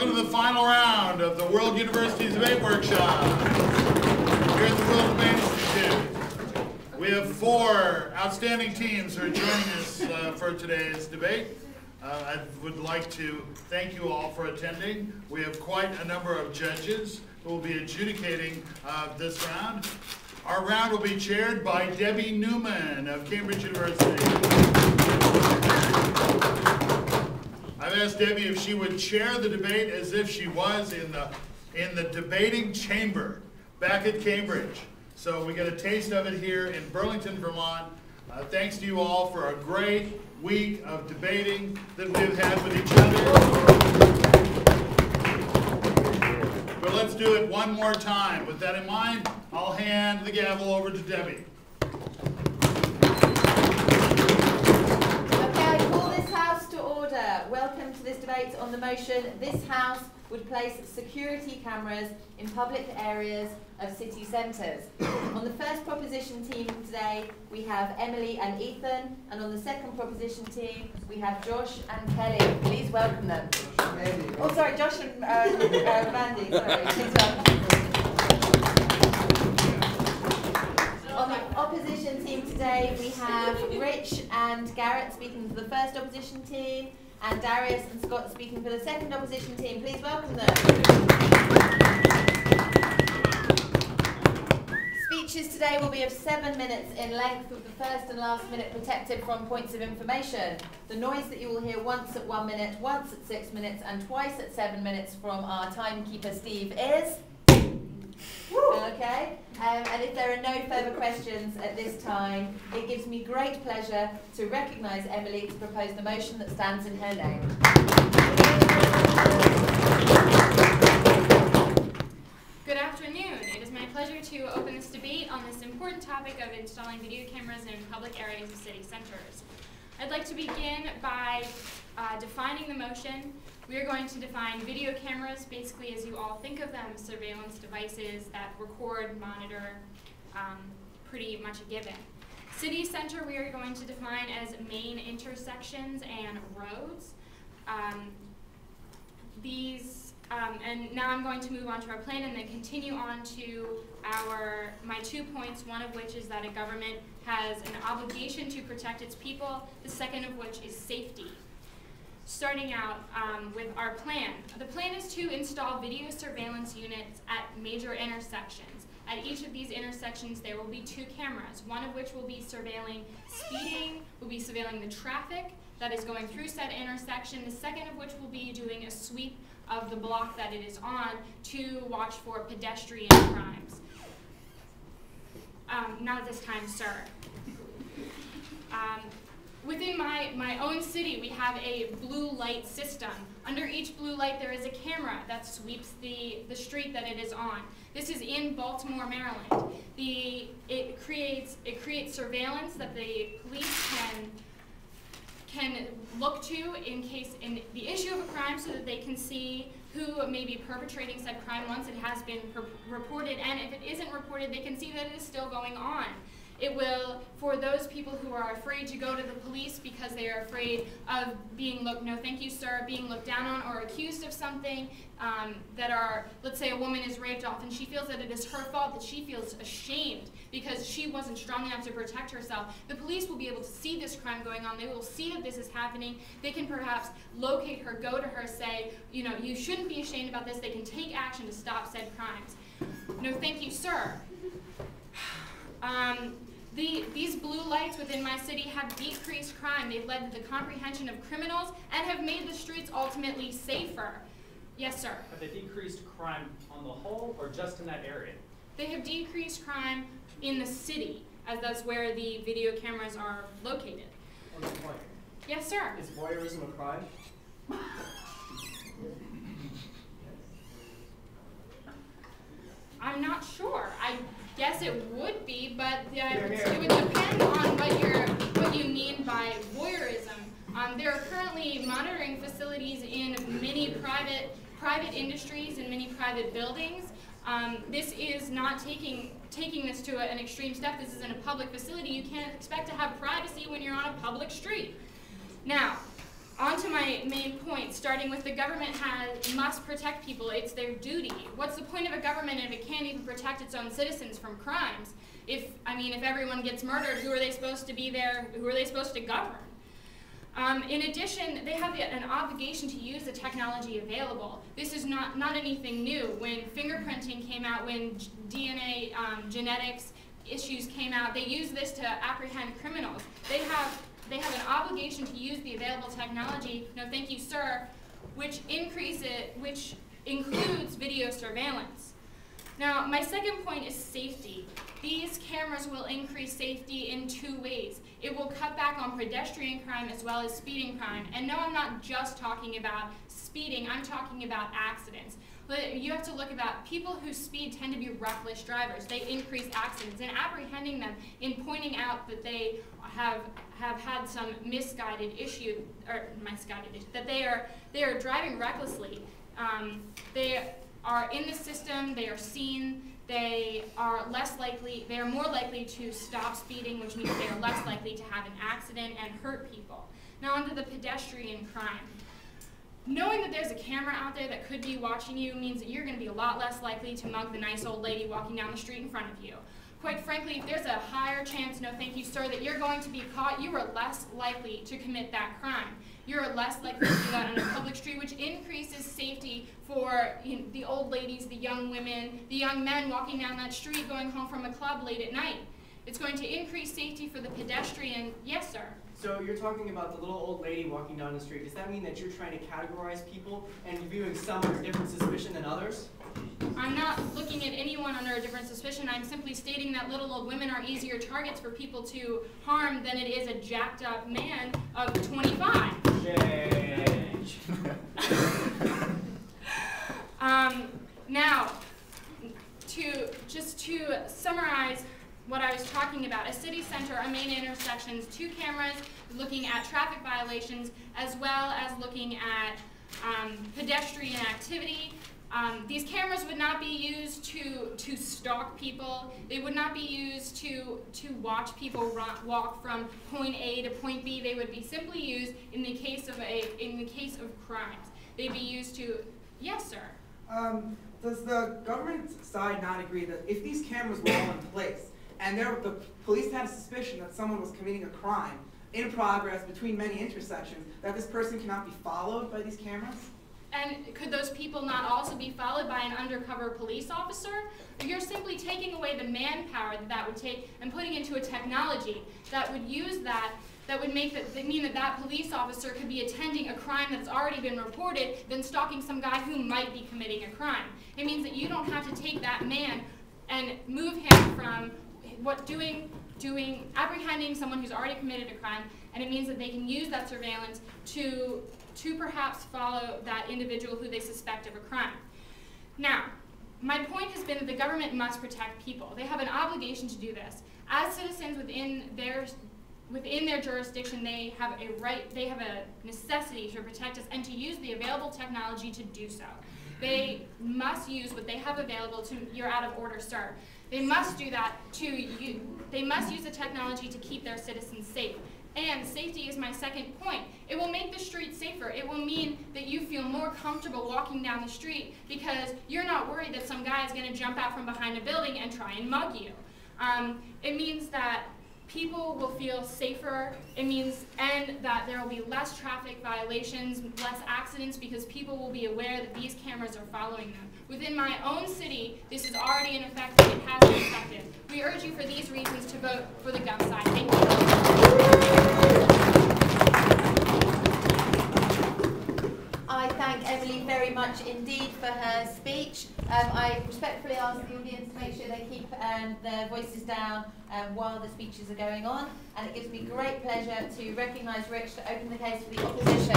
Welcome to the final round of the World University Debate Workshop here at the World Debate Institute. We have four outstanding teams who are joining us uh, for today's debate. Uh, I would like to thank you all for attending. We have quite a number of judges who will be adjudicating uh, this round. Our round will be chaired by Debbie Newman of Cambridge University. I've asked Debbie if she would chair the debate as if she was in the in the debating chamber back at Cambridge. So we get a taste of it here in Burlington, Vermont. Uh, thanks to you all for a great week of debating that we've had with each other. But let's do it one more time. With that in mind, I'll hand the gavel over to Debbie. Order. Welcome to this debate on the motion, this House would place security cameras in public areas of city centres. on the first proposition team today, we have Emily and Ethan, and on the second proposition team, we have Josh and Kelly. Please welcome them. Oh, sorry, Josh and uh, uh, Mandy, sorry. Please welcome. On the opposition team today, we have Rich and Garrett speaking for the first opposition team, and Darius and Scott speaking for the second opposition team. Please welcome them. Speeches today will be of seven minutes in length with the first and last minute protected from points of information. The noise that you will hear once at one minute, once at six minutes and twice at seven minutes from our timekeeper Steve is... Okay, um, and if there are no further questions at this time, it gives me great pleasure to recognise Emily to propose the motion that stands in her name. Good afternoon. It is my pleasure to open this debate on this important topic of installing video cameras in public areas of city centres. I'd like to begin by uh, defining the motion we are going to define video cameras, basically as you all think of them, surveillance devices that record, monitor, um, pretty much a given. City center we are going to define as main intersections and roads. Um, these, um, and now I'm going to move on to our plan and then continue on to our, my two points, one of which is that a government has an obligation to protect its people, the second of which is safety starting out um, with our plan. The plan is to install video surveillance units at major intersections. At each of these intersections, there will be two cameras, one of which will be surveilling speeding, will be surveilling the traffic that is going through said intersection, the second of which will be doing a sweep of the block that it is on to watch for pedestrian crimes. Um, not at this time, sir. Um, Within my, my own city, we have a blue light system. Under each blue light, there is a camera that sweeps the, the street that it is on. This is in Baltimore, Maryland. The, it, creates, it creates surveillance that the police can, can look to in case in the issue of a crime so that they can see who may be perpetrating said crime once it has been reported. And if it isn't reported, they can see that it is still going on. It will, for those people who are afraid to go to the police because they are afraid of being looked, no thank you sir, being looked down on or accused of something um, that are, let's say a woman is raped off and she feels that it is her fault, that she feels ashamed because she wasn't strong enough to protect herself. The police will be able to see this crime going on. They will see that this is happening. They can perhaps locate her, go to her, say, you know, you shouldn't be ashamed about this. They can take action to stop said crimes. No thank you sir. Um, the, these blue lights within my city have decreased crime. They've led to the comprehension of criminals and have made the streets ultimately safer. Yes, sir. Have they decreased crime on the whole or just in that area? They have decreased crime in the city, as that's where the video cameras are located. On this point. Yes, sir. Is voyeurism a crime? I'm not sure. I guess it would be, but uh, it would depend on what you what you mean by voyeurism. Um, there are currently monitoring facilities in many private private industries and many private buildings. Um, this is not taking taking this to a, an extreme step. This is in a public facility. You can't expect to have privacy when you're on a public street. Now, on to my main point, starting with the government has, must protect people. It's their duty. What's the point of a government if it can't even protect its own citizens from crimes? If, I mean, if everyone gets murdered, who are they supposed to be there? Who are they supposed to govern? Um, in addition, they have an obligation to use the technology available. This is not, not anything new. When fingerprinting came out, when DNA um, genetics issues came out, they used this to apprehend criminals. They have, they have an obligation to use the available technology, no thank you sir, which increase it, which includes video surveillance. Now, my second point is safety. These cameras will increase safety in two ways. It will cut back on pedestrian crime as well as speeding crime. And no, I'm not just talking about speeding, I'm talking about accidents. But you have to look about people who speed tend to be reckless drivers. They increase accidents and apprehending them in pointing out that they have have had some misguided issue or misguided issue, that they are they are driving recklessly. Um, they are in the system. They are seen they are less likely, they are more likely to stop speeding, which means they are less likely to have an accident and hurt people. Now onto the pedestrian crime. Knowing that there's a camera out there that could be watching you means that you're going to be a lot less likely to mug the nice old lady walking down the street in front of you. Quite frankly, if there's a higher chance, no thank you sir, that you're going to be caught, you are less likely to commit that crime you're less likely to do that on a public street, which increases safety for you know, the old ladies, the young women, the young men walking down that street going home from a club late at night. It's going to increase safety for the pedestrian. Yes, sir. So you're talking about the little old lady walking down the street. Does that mean that you're trying to categorize people and viewing some under different suspicion than others? I'm not looking at anyone under a different suspicion. I'm simply stating that little old women are easier targets for people to harm than it is a jacked up man of 25. Change. um, now, to just to summarize what I was talking about, a city center, a main intersections, two cameras looking at traffic violations as well as looking at um, pedestrian activity, um, these cameras would not be used to, to stalk people. They would not be used to, to watch people run, walk from point A to point B. They would be simply used in the case of, a, in the case of crimes. They'd be used to, yes, sir? Um, does the government side not agree that if these cameras were all in place and there, the police had a suspicion that someone was committing a crime in progress between many intersections, that this person cannot be followed by these cameras? And could those people not also be followed by an undercover police officer? You're simply taking away the manpower that that would take and putting into a technology that would use that, that would make that, that mean that that police officer could be attending a crime that's already been reported than stalking some guy who might be committing a crime. It means that you don't have to take that man and move him from what doing doing apprehending someone who's already committed a crime and it means that they can use that surveillance to to perhaps follow that individual who they suspect of a crime. Now, my point has been that the government must protect people. They have an obligation to do this. As citizens within their within their jurisdiction, they have a right, they have a necessity to protect us and to use the available technology to do so. They must use what they have available to, you're out of order, sir. They must do that to, you. they must use the technology to keep their citizens safe. And safety is my second point. It will make the street safer. It will mean that you feel more comfortable walking down the street because you're not worried that some guy is going to jump out from behind a building and try and mug you. Um, it means that people will feel safer. It means, and that there will be less traffic violations, less accidents because people will be aware that these cameras are following them. Within my own city, this is already in effect and it has been effective. We urge you for these reasons to vote for the GOV side. Thank you. I thank Emily very much indeed for her speech. Um, I respectfully ask the audience to make sure they keep um, their voices down um, while the speeches are going on. And it gives me great pleasure to recognise Rich to open the case for the opposition.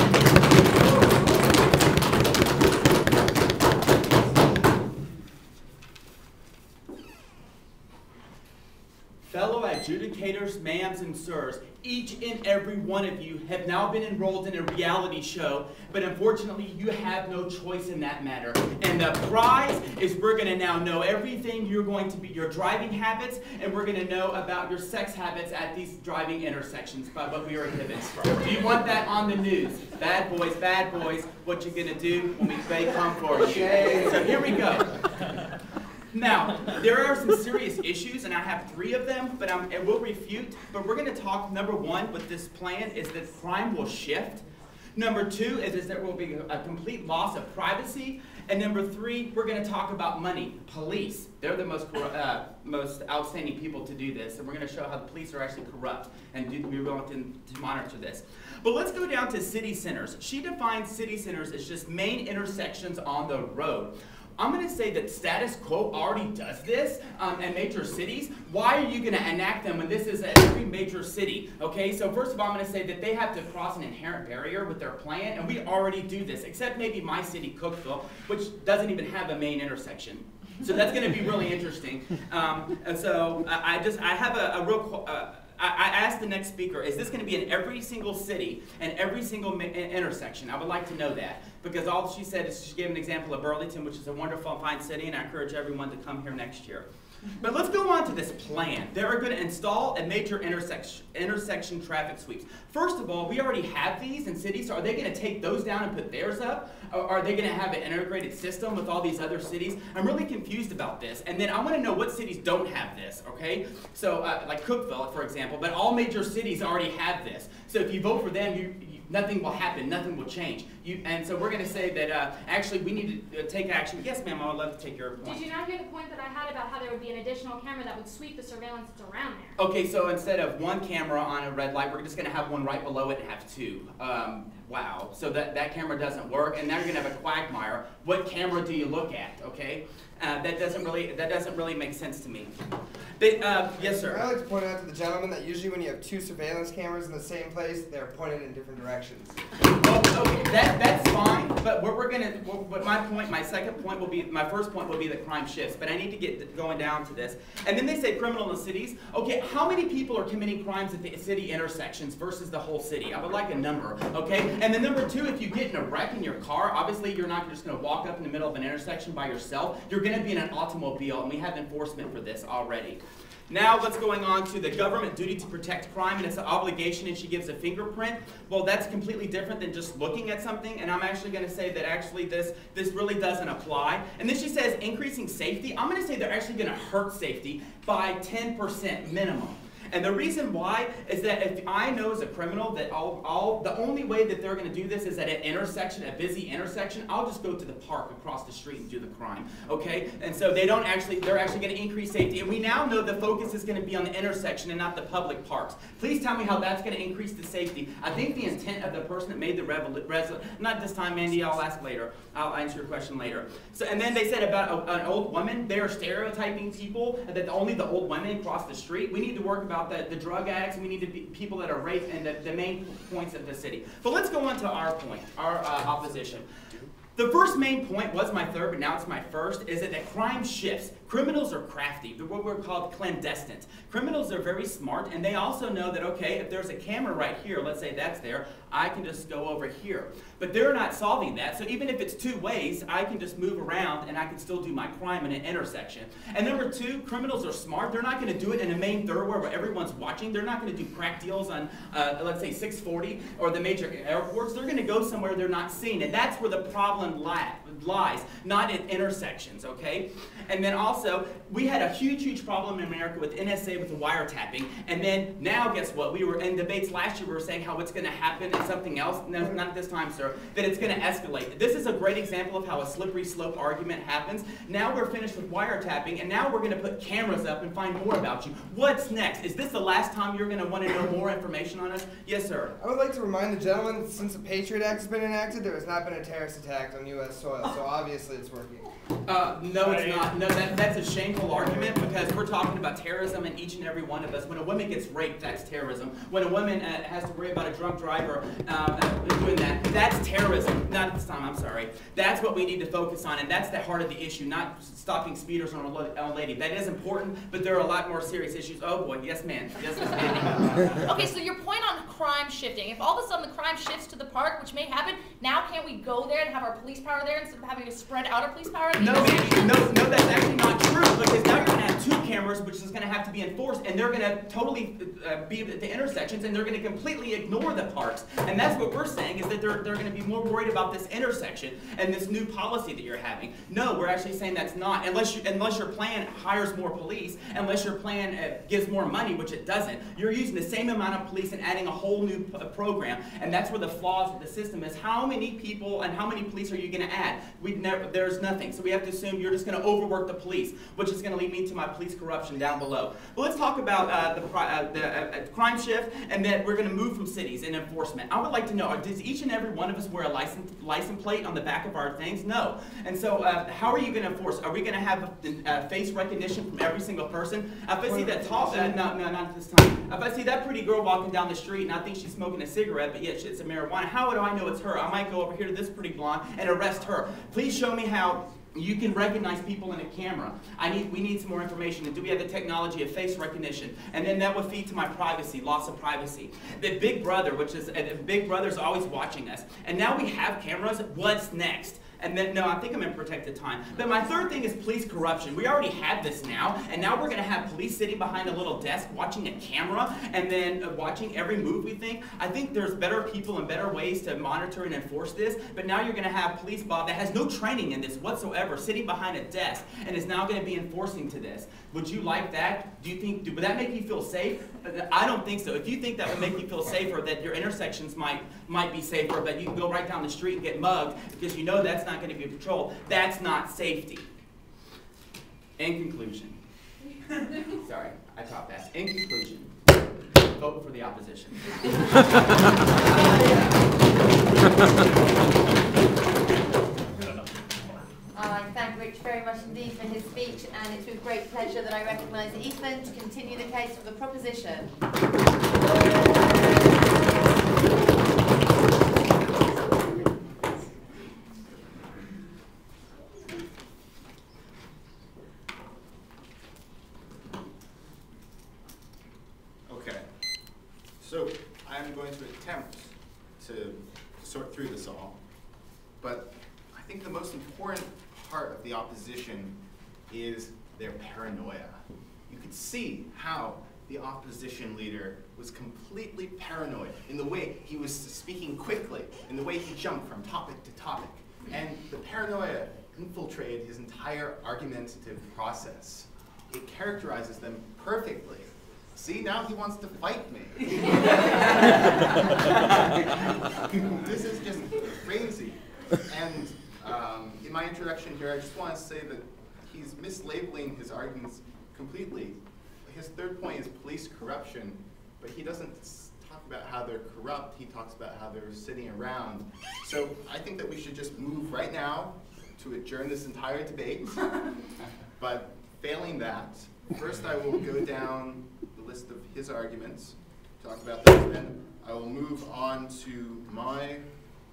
Fellow adjudicators ma'ams, and sirs, each and every one of you have now been enrolled in a reality show, but unfortunately, you have no choice in that matter. And the prize is we're going to now know everything you're going to be, your driving habits, and we're going to know about your sex habits at these driving intersections, by what we are inhibiting. Do you want that on the news? Bad boys, bad boys, what you going to do when we they come for you? So here we go. Now, there are some serious issues, and I have three of them, but I'm, and we'll refute. But we're going to talk. Number one, with this plan, is that crime will shift. Number two is, is there will be a complete loss of privacy. And number three, we're going to talk about money. Police, they're the most uh, most outstanding people to do this, and we're going to show how the police are actually corrupt and do, we're willing to, to monitor this. But let's go down to city centers. She defines city centers as just main intersections on the road. I'm going to say that status quo already does this um, in major cities. Why are you going to enact them when this is at every major city? Okay, so first of all, I'm going to say that they have to cross an inherent barrier with their plan, and we already do this, except maybe my city, Cookeville, which doesn't even have a main intersection. So that's going to be really interesting. Um, and so I, I just I have a, a real. Uh, I asked the next speaker, is this going to be in every single city and every single intersection? I would like to know that because all she said is she gave an example of Burlington, which is a wonderful and fine city, and I encourage everyone to come here next year. But let's go on to this plan. They're going to install a major intersection, intersection traffic sweeps. First of all, we already have these in cities, so are they going to take those down and put theirs up? Are they going to have an integrated system with all these other cities? I'm really confused about this. And then I want to know what cities don't have this, okay? So, uh, like Cookeville, for example, but all major cities already have this. So if you vote for them, you, you nothing will happen, nothing will change. You, and so we're going to say that uh, actually we need to uh, take action. Yes, ma'am, I would love to take your point. Did you not hear the point that I had about how there would be an additional camera that would sweep the surveillance that's around there? Okay, so instead of one camera on a red light, we're just gonna have one right below it and have two. Um, wow, so that, that camera doesn't work, and now you're gonna have a quagmire. What camera do you look at, okay? Uh, that doesn't really, that doesn't really make sense to me. They, uh, yes, sir. I'd like to point out to the gentleman that usually when you have two surveillance cameras in the same place, they're pointed in different directions. Well, okay, that, that's fine, but what we're gonna, what my point, my second point will be, my first point will be that crime shifts, but I need to get going down to this. And then they say criminal in the cities. Okay, how many people are committing crimes at the city intersections versus the whole city? I would like a number, okay? And then number two, if you get in a wreck in your car, obviously you're not just gonna walk up in the middle of an intersection by yourself. You're gonna be in an automobile, and we have enforcement for this already. Now let's going on to the government duty to protect crime and its an obligation and she gives a fingerprint. Well, that's completely different than just looking at something and I'm actually going to say that actually this this really doesn't apply. And then she says increasing safety. I'm going to say they're actually going to hurt safety by 10% minimum. And the reason why is that if I know as a criminal that all, all the only way that they're going to do this is at an intersection, a busy intersection, I'll just go to the park across the street and do the crime. Okay? And so they don't actually, they're actually going to increase safety. And we now know the focus is going to be on the intersection and not the public parks. Please tell me how that's going to increase the safety. I think the intent of the person that made the revol- resol- not this time, Mandy, I'll ask later. I'll answer your question later. So, and then they said about a, an old woman, they are stereotyping people that only the old women cross the street. We need to work about the, the drug addicts, we need to be people that are raped, and the, the main points of the city. But let's go on to our point, our uh, opposition. The first main point was my third, but now it's my first, is that, that crime shifts. Criminals are crafty. They're what we're called clandestines. Criminals are very smart, and they also know that, okay, if there's a camera right here, let's say that's there, I can just go over here. But they're not solving that, so even if it's two ways, I can just move around and I can still do my crime in an intersection. And number two, criminals are smart. They're not going to do it in a main thoroughfare where everyone's watching. They're not going to do crack deals on, uh, let's say, 640 or the major airports. They're going to go somewhere they're not seen, and that's where the problem li- lies, not at intersections, okay? And then also, we had a huge, huge problem in America with NSA with the wiretapping, and then now guess what? We were in debates last year, we were saying how it's going to happen and something else. No, not this time, sir. That it's going to escalate. This is a great example of how a slippery slope argument happens. Now we're finished with wiretapping, and now we're going to put cameras up and find more about you. What's next? Is this the last time you're going to want to know more information on us? Yes, sir. I would like to remind the gentleman, that since the Patriot Act has been enacted, there has not been a terrorist attack on U.S. soil, so obviously it's working. Uh, no, it's not. No, that, that's a shameful argument because we're talking about terrorism in each and every one of us. When a woman gets raped, that's terrorism. When a woman uh, has to worry about a drunk driver um, uh, doing that. That's terrorism. Not at this time, I'm sorry. That's what we need to focus on, and that's the heart of the issue, not stopping speeders on a lo- old lady. That is important, but there are a lot more serious issues. Oh boy, yes ma'am. Yes, Miss Mandy. Okay, so your point on crime shifting. If all of a sudden the crime shifts to the park, which may happen, now can't we go there and have our police power there instead of having to spread out our police power? No, no, no, that's actually not true, because now you're two cameras, which is gonna have to be enforced, and they're gonna totally uh, be at the intersections, and they're gonna completely ignore the parks. And that's what we're saying, is that they're, they're gonna be more worried about this intersection and this new policy that you're having. No, we're actually saying that's not, unless you, unless your plan hires more police, unless your plan uh, gives more money, which it doesn't. You're using the same amount of police and adding a whole new uh, program, and that's where the flaws of the system is. How many people and how many police are you gonna add? We never, there's nothing, so we have to assume you're just gonna overwork the police, which is gonna lead me to my police corruption down below. But let's talk about uh, the, uh, the uh, uh, crime shift, and that we're gonna move from cities and enforcement. I would like to know, uh, does each and every one of us wear a license, license plate on the back of our things? No. And so, uh, how are you gonna enforce? Are we gonna have uh, face recognition from every single person? If I see that tall, no, no, not this time. If I see that pretty girl walking down the street and I think she's smoking a cigarette, but yet it's a marijuana, how do I know it's her? I might go over here to this pretty blonde and arrest her. Please show me how you can recognize people in a camera. I need, we need some more information. And do we have the technology of face recognition? And then that would feed to my privacy, loss of privacy. The Big Brother, which is, Big Brother's always watching us. And now we have cameras. What's next? And then, no, I think I'm in protected time. But my third thing is police corruption. We already have this now, and now we're gonna have police sitting behind a little desk watching a camera and then uh, watching every move we think. I think there's better people and better ways to monitor and enforce this, but now you're gonna have police Bob that has no training in this whatsoever, sitting behind a desk, and is now gonna be enforcing to this. Would you like that? Do you think, would that make you feel safe? Uh, I don't think so. If you think that would make you feel safer, that your intersections might, might be safer, but you can go right down the street and get mugged because you know that's not gonna be patrolled, that's not safety. In conclusion, sorry, I talked fast. In conclusion, vote for the opposition. I thank Rich very much indeed for his speech, and it's with great pleasure that I recognise Ethan to continue the case for the proposition. Okay, so I'm going to attempt to sort through this all, but I think the most important part of the opposition is their paranoia. You could see how the opposition leader was completely paranoid in the way he was speaking quickly, in the way he jumped from topic to topic. And the paranoia infiltrated his entire argumentative process. It characterizes them perfectly. See, now he wants to fight me. this is just crazy. And um, in my introduction here, I just want to say that he's mislabeling his arguments completely. His third point is police corruption, but he doesn't talk about how they're corrupt. He talks about how they're sitting around. So I think that we should just move right now to adjourn this entire debate. But failing that, first I will go down the list of his arguments, talk about those, then I will move on to my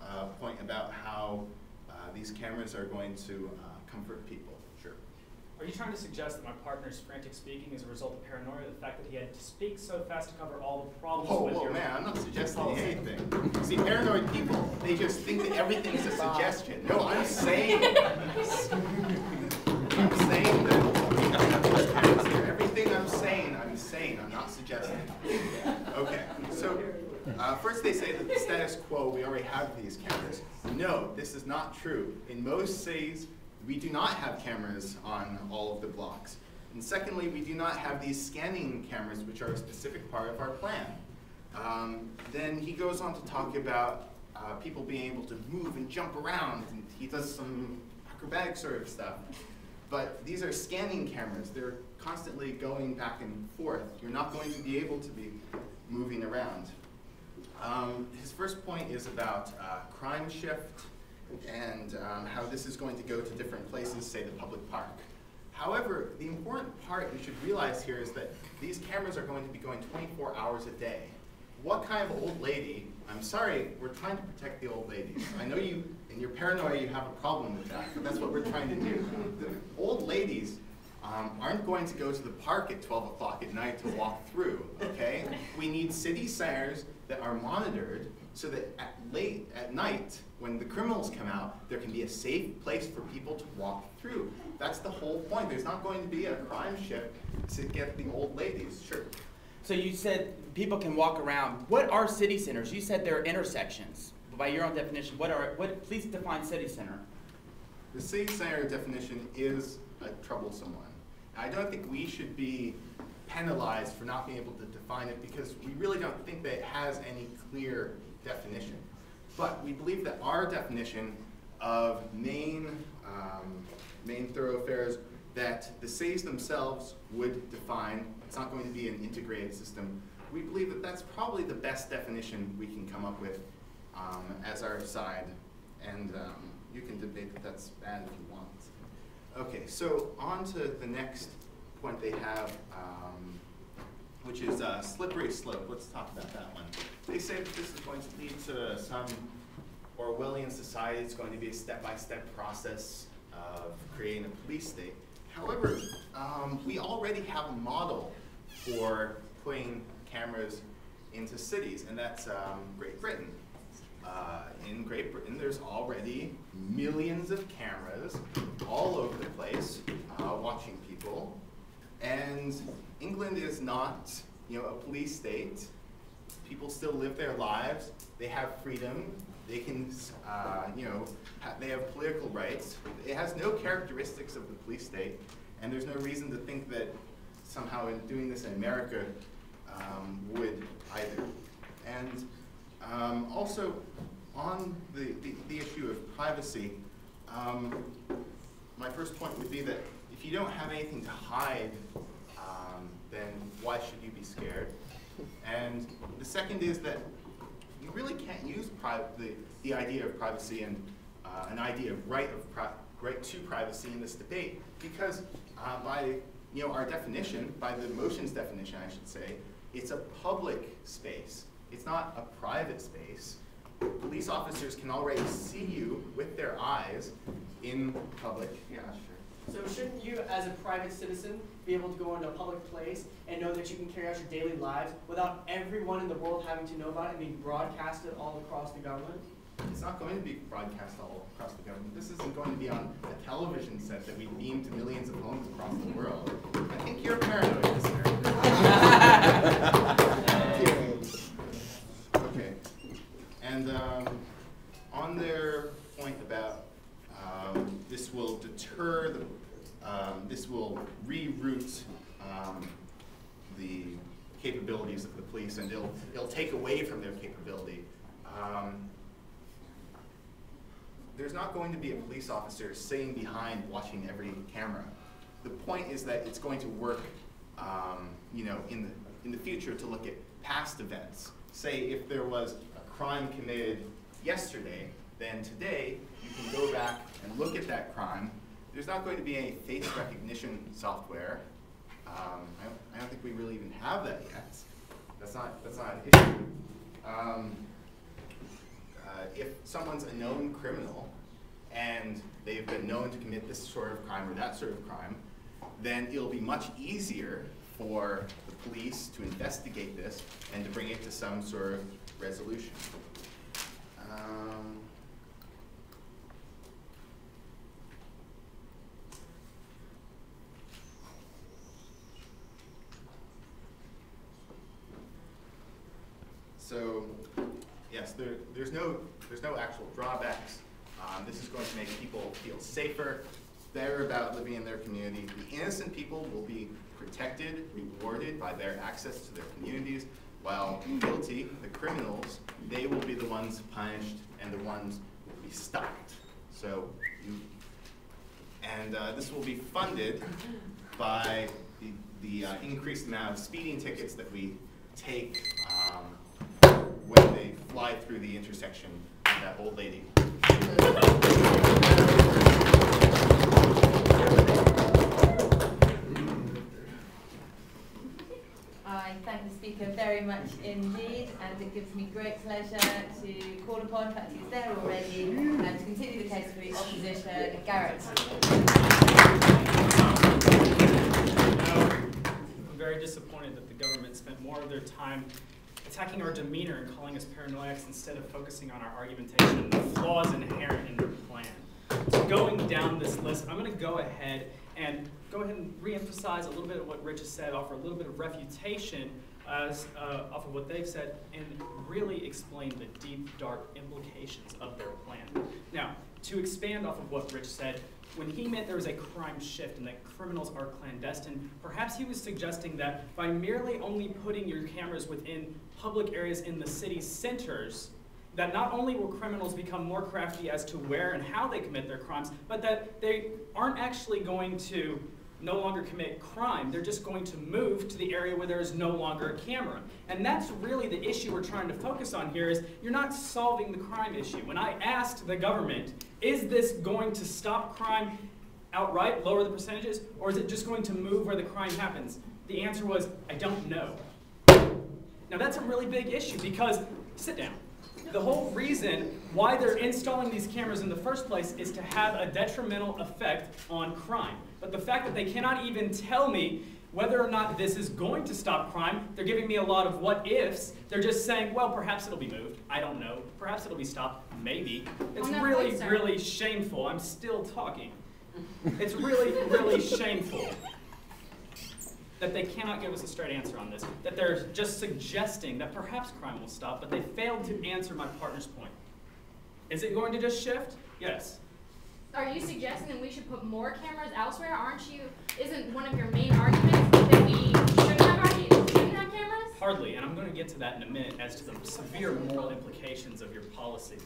uh, point about how uh, these cameras are going to uh, comfort people. Sure. Are you trying to suggest that my partner's frantic speaking is a result of paranoia, the fact that he had to speak so fast to cover all the problems Whoa, with whoa, your man, I'm not suggesting policy? anything. See, paranoid people, they just think that everything is a suggestion. No, I'm saying, I'm saying that, everything I'm saying, I'm saying, I'm not suggesting. Okay, so, uh, first they say that the status quo, we already have these cameras. No, this is not true. In most cities, we do not have cameras on all of the blocks. And secondly, we do not have these scanning cameras, which are a specific part of our plan. Um, then he goes on to talk about uh, people being able to move and jump around, and he does some acrobatic sort of stuff. But these are scanning cameras. They're constantly going back and forth. You're not going to be able to be moving around. Um, his first point is about uh, crime shift and um, how this is going to go to different places, say the public park. However, the important part you should realize here is that these cameras are going to be going 24 hours a day. What kind of old lady I'm sorry, we're trying to protect the old ladies. I know you, in your paranoia, you have a problem with that, but that's what we're trying to do. The old ladies um, aren't going to go to the park at 12 o'clock at night to walk through, okay? We need city centers that are monitored so that at late at night, when the criminals come out, there can be a safe place for people to walk through. That's the whole point. There's not going to be a crime shift to get the old ladies. Sure. So you said people can walk around. What are city centers? You said they're intersections. By your own definition, what are, what, please define city center. The city center definition is a troublesome one. I don't think we should be penalized for not being able to define it because we really don't think that it has any clear definition. But we believe that our definition of main, um, main thoroughfares that the cities themselves would define, it's not going to be an integrated system, we believe that that's probably the best definition we can come up with um, as our side. And um, you can debate that that's bad if you want. Okay, so on to the next point they have, um, which is uh, slippery slope. Let's talk about that one. They say that this is going to lead to some Orwellian society. It's going to be a step-by-step process of creating a police state. However, um, we already have a model for putting cameras into cities, and that's um, Great Britain. Uh, in Great Britain, there's already millions of cameras all over the place uh, watching people. And England is not, you know, a police state. People still live their lives. They have freedom. They can, uh, you know, they have political rights. It has no characteristics of the police state, and there's no reason to think that somehow in doing this in America um, would either. And um, also, on the, the, the, issue of privacy, um, my first point would be that if you don't have anything to hide, um, then why should you be scared? And the second is that you really can't use the, the idea of privacy and uh, an idea of right of right to privacy in this debate because uh, by you know our definition, by the motion's definition, I should say, it's a public space. It's not a private space. Police officers can already see you with their eyes in public. Yeah, sure. So shouldn't you, as a private citizen, be able to go into a public place and know that you can carry out your daily lives without everyone in the world having to know about it and being broadcasted all across the government? It's not going to be broadcast all across the government. This isn't going to be on a television set that we beam to millions of homes across the world. I think you're paranoid, okay. And um, on their point about um, this will deter the, um, this will reroute um, the capabilities of the police and it'll, it'll take away from their capability. Um, there's not going to be a police officer sitting behind watching every camera. The point is that it's going to work, um, you know, in the in the future to look at past events. Say if there was a crime committed yesterday, then today you can go back and look at that crime. There's not going to be any face recognition software. Um, I, don't, I, don't, think we really even have that yet. That's not that's not an issue. Um, uh, if someone's a known criminal and they've been known to commit this sort of crime or that sort of crime, then it'll be much easier for the police to investigate this and to bring it to some sort of resolution. Um, so, yes, there, there's no there's no actual drawbacks. Um, this is going to make people feel safer, better about living in their community. The innocent people will be protected, rewarded by their access to their communities, while guilty, the criminals, they will be the ones punished and the ones will be stopped. So you, and uh, this will be funded by the, the uh, increased amount of speeding tickets that we take fly through the intersection with that old lady. I thank the speaker very much indeed. and it gives me great pleasure to call upon, in fact he's there already, and to continue the case for the opposition, Garrett. I'm very disappointed that the government spent more of their time attacking our demeanor and calling us paranoiacs instead of focusing on our argumentation and the flaws inherent in their plan. So going down this list, I'm going to go ahead and go ahead and reemphasize a little bit of what Rich has said, offer a little bit of refutation as, uh, off of what they've said, and really explain the deep, dark implications of their plan. Now, to expand off of what Rich said, when he meant there was a crime shift and that criminals are clandestine, perhaps he was suggesting that by merely only putting your cameras within public areas in the city centers, that not only will criminals become more crafty as to where and how they commit their crimes, but that they aren't actually going to no longer commit crime. They're just going to move to the area where there is no longer a camera. And that's really the issue we're trying to focus on here is you're not solving the crime issue. When I asked the government, is this going to stop crime outright, lower the percentages, or is it just going to move where the crime happens? The answer was, I don't know. Now that's a really big issue because, sit down. The whole reason why they're installing these cameras in the first place is to have a detrimental effect on crime. But the fact that they cannot even tell me whether or not this is going to stop crime, they're giving me a lot of what ifs. They're just saying, well, perhaps it'll be moved. I don't know. Perhaps it'll be stopped. Maybe. It's really, point, really shameful. I'm still talking. It's really, really shameful that they cannot give us a straight answer on this, that they're just suggesting that perhaps crime will stop, but they failed to answer my partner's point. Is it going to just shift? Yes. Are you suggesting that we should put more cameras elsewhere? Aren't you, isn't one of your main arguments that we shouldn't have, argu- shouldn't have cameras? Hardly, and I'm going to get to that in a minute as to the severe moral implications of your policy.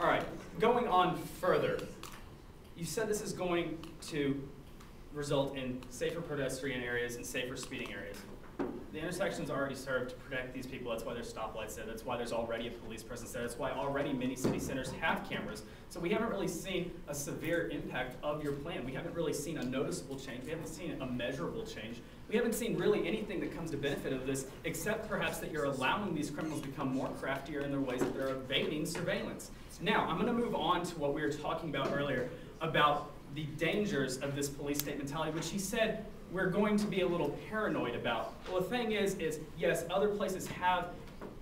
All right, going on further. You said this is going to result in safer pedestrian areas and safer speeding areas. The intersections already serve to protect these people. That's why there's stoplights there. That's why there's already a police presence there. That's why already many city centers have cameras. So we haven't really seen a severe impact of your plan. We haven't really seen a noticeable change. We haven't seen a measurable change. We haven't seen really anything that comes to benefit of this, except perhaps that you're allowing these criminals to become more craftier in their ways that they're evading surveillance. Now, I'm going to move on to what we were talking about earlier about the dangers of this police state mentality, which he said we're going to be a little paranoid about. Well, the thing is, is yes, other places have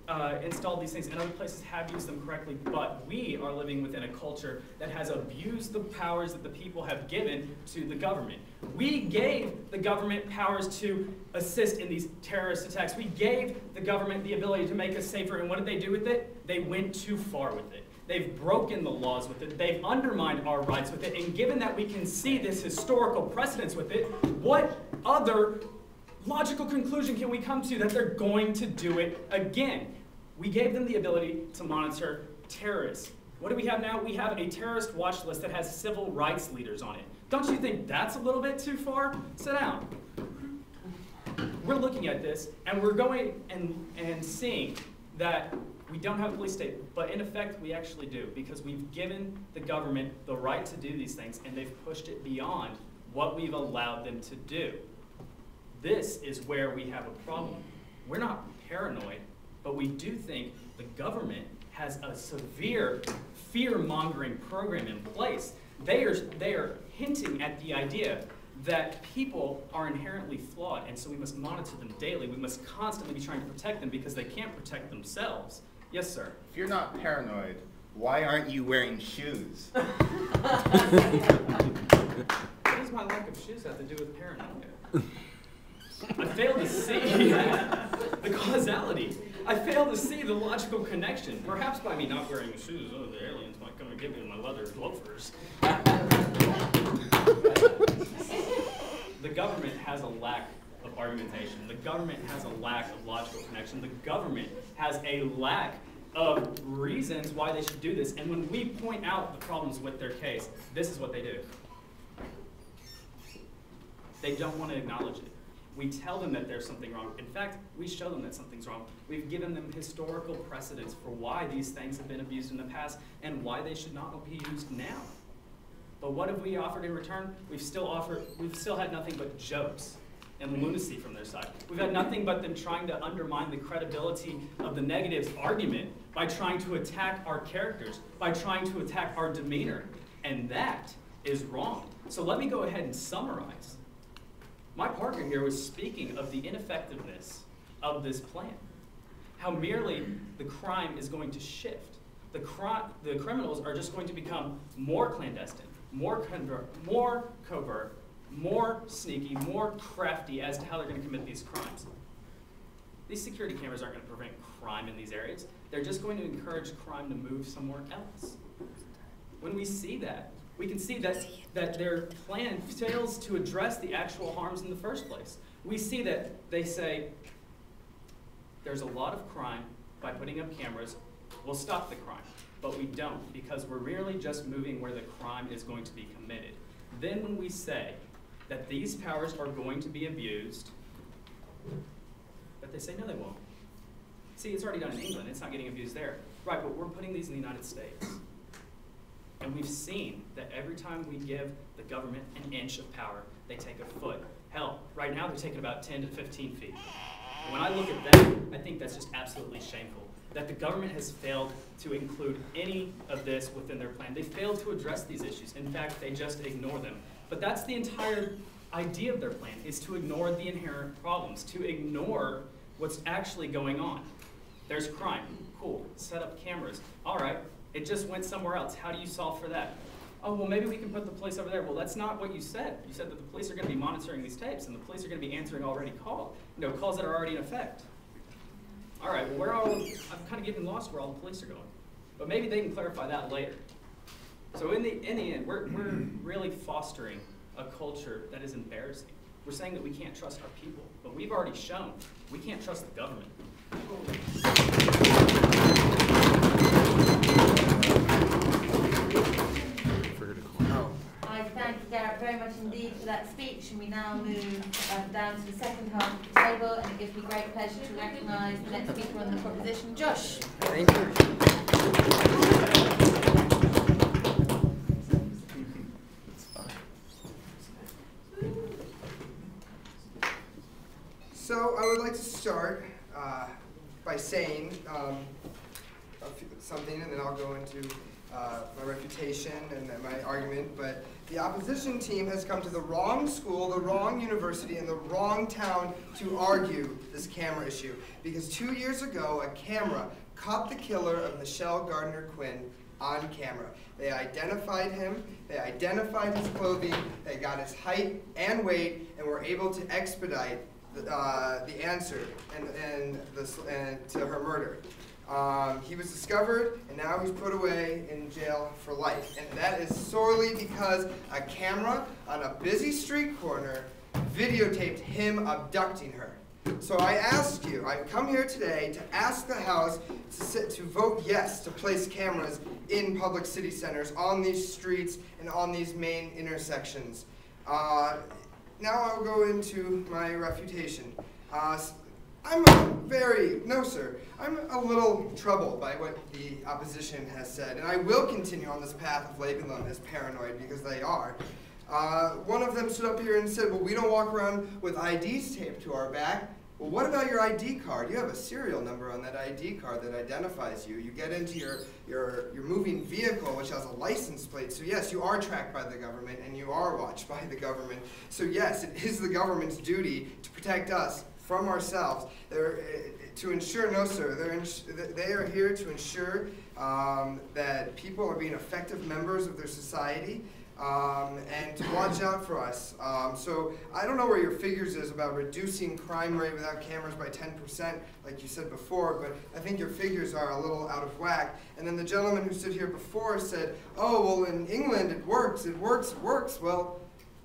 uh, installed these things and other places have used them correctly, but we are living within a culture that has abused the powers that the people have given to the government. We gave the government powers to assist in these terrorist attacks. We gave the government the ability to make us safer, and what did they do with it? They went too far with it. They've broken the laws with it. They've undermined our rights with it. And given that we can see this historical precedence with it, what other logical conclusion can we come to that they're going to do it again? We gave them the ability to monitor terrorists. What do we have now? We have a terrorist watch list that has civil rights leaders on it. Don't you think that's a little bit too far? Sit down. We're looking at this and we're going and, and seeing that we don't have a police state, but in effect we actually do because we've given the government the right to do these things and they've pushed it beyond what we've allowed them to do. This is where we have a problem. We're not paranoid, but we do think the government has a severe fear-mongering program in place. They are, they are hinting at the idea that people are inherently flawed, and so we must monitor them daily. We must constantly be trying to protect them because they can't protect themselves. Yes, sir. If you're not paranoid, why aren't you wearing shoes? What does my lack of shoes have to do with paranoia? I fail to see the causality. I fail to see the logical connection. Perhaps by me not wearing shoes, oh, the aliens might come and get me in my leather loafers. the government has a lack of argumentation. The government has a lack of logical connection. The government has a lack of reasons why they should do this. And when we point out the problems with their case, this is what they do. They don't want to acknowledge it. We tell them that there's something wrong. In fact, we show them that something's wrong. We've given them historical precedents for why these things have been abused in the past and why they should not be used now. But what have we offered in return? We've still offered, we've still had nothing but jokes. And lunacy from their side. We've had nothing but them trying to undermine the credibility of the negatives argument by trying to attack our characters, by trying to attack our demeanor. And that is wrong. So let me go ahead and summarize. My partner here was speaking of the ineffectiveness of this plan. How merely the crime is going to shift. The, cri- the criminals are just going to become more clandestine, more, more covert, more sneaky, more crafty as to how they're going to commit these crimes. These security cameras aren't going to prevent crime in these areas. They're just going to encourage crime to move somewhere else. When we see that, we can see that, that their plan fails to address the actual harms in the first place. We see that they say, there's a lot of crime by putting up cameras, we'll stop the crime. But we don't, because we're merely just moving where the crime is going to be committed. Then when we say that these powers are going to be abused, but they say no they won't. See, it's already done in England, it's not getting abused there. Right, but we're putting these in the United States. And we've seen that every time we give the government an inch of power, they take a foot. Hell, right now they're taking about 10 to 15 feet. And when I look at that, I think that's just absolutely shameful. That the government has failed to include any of this within their plan. They failed to address these issues. In fact, they just ignore them. But that's the entire idea of their plan, is to ignore the inherent problems, to ignore what's actually going on. There's crime. Cool. Set up cameras. All right. It just went somewhere else. How do you solve for that? Oh, well, maybe we can put the police over there. Well, that's not what you said. You said that the police are going to be monitoring these tapes, and the police are going to be answering already called, you know, calls that are already in effect. All right, well, where all, I'm kind of getting lost where all the police are going. But maybe they can clarify that later. So in the, in the end, we're, we're really fostering a culture that is embarrassing. We're saying that we can't trust our people, but we've already shown we can't trust the government. I thank Garrett very much indeed for that speech, and we now move um, down to the second half of the table, and it gives me great pleasure to recognise the next speaker on the proposition, Josh. Thank you. So I would like to start uh, by saying um, a few- something, and then I'll go into uh, my reputation and then my argument. But the opposition team has come to the wrong school, the wrong university, and the wrong town to argue this camera issue. Because two years ago, a camera caught the killer of Michelle Gardner Quinn on camera. They identified him, they identified his clothing, they got his height and weight, and were able to expedite the, uh, the answer and, and, the, and to her murder. Um, he was discovered, and now he's put away in jail for life. And that is sorely because a camera on a busy street corner videotaped him abducting her. So I ask you, I've come here today to ask the House to, sit, to vote yes to place cameras in public city centers on these streets and on these main intersections. Uh, now I'll go into my refutation. Uh, I'm very, no sir, I'm a little troubled by what the opposition has said, and I will continue on this path of labeling them as paranoid because they are. Uh, one of them stood up here and said, well, we don't walk around with IDs taped to our back. Well, what about your ID card? You have a serial number on that ID card that identifies you. You get into your, your, your moving vehicle, which has a license plate. So, yes, you are tracked by the government and you are watched by the government. So, yes, it is the government's duty to protect us from ourselves. They're, uh, to ensure, no, sir, they're they are here to ensure um, that people are being effective members of their society um, and to watch out for us. Um, so I don't know where your figures is about reducing crime rate without cameras by 10%, like you said before, but I think your figures are a little out of whack. And then the gentleman who stood here before said, oh, well, in England it works, it works, it works. Well,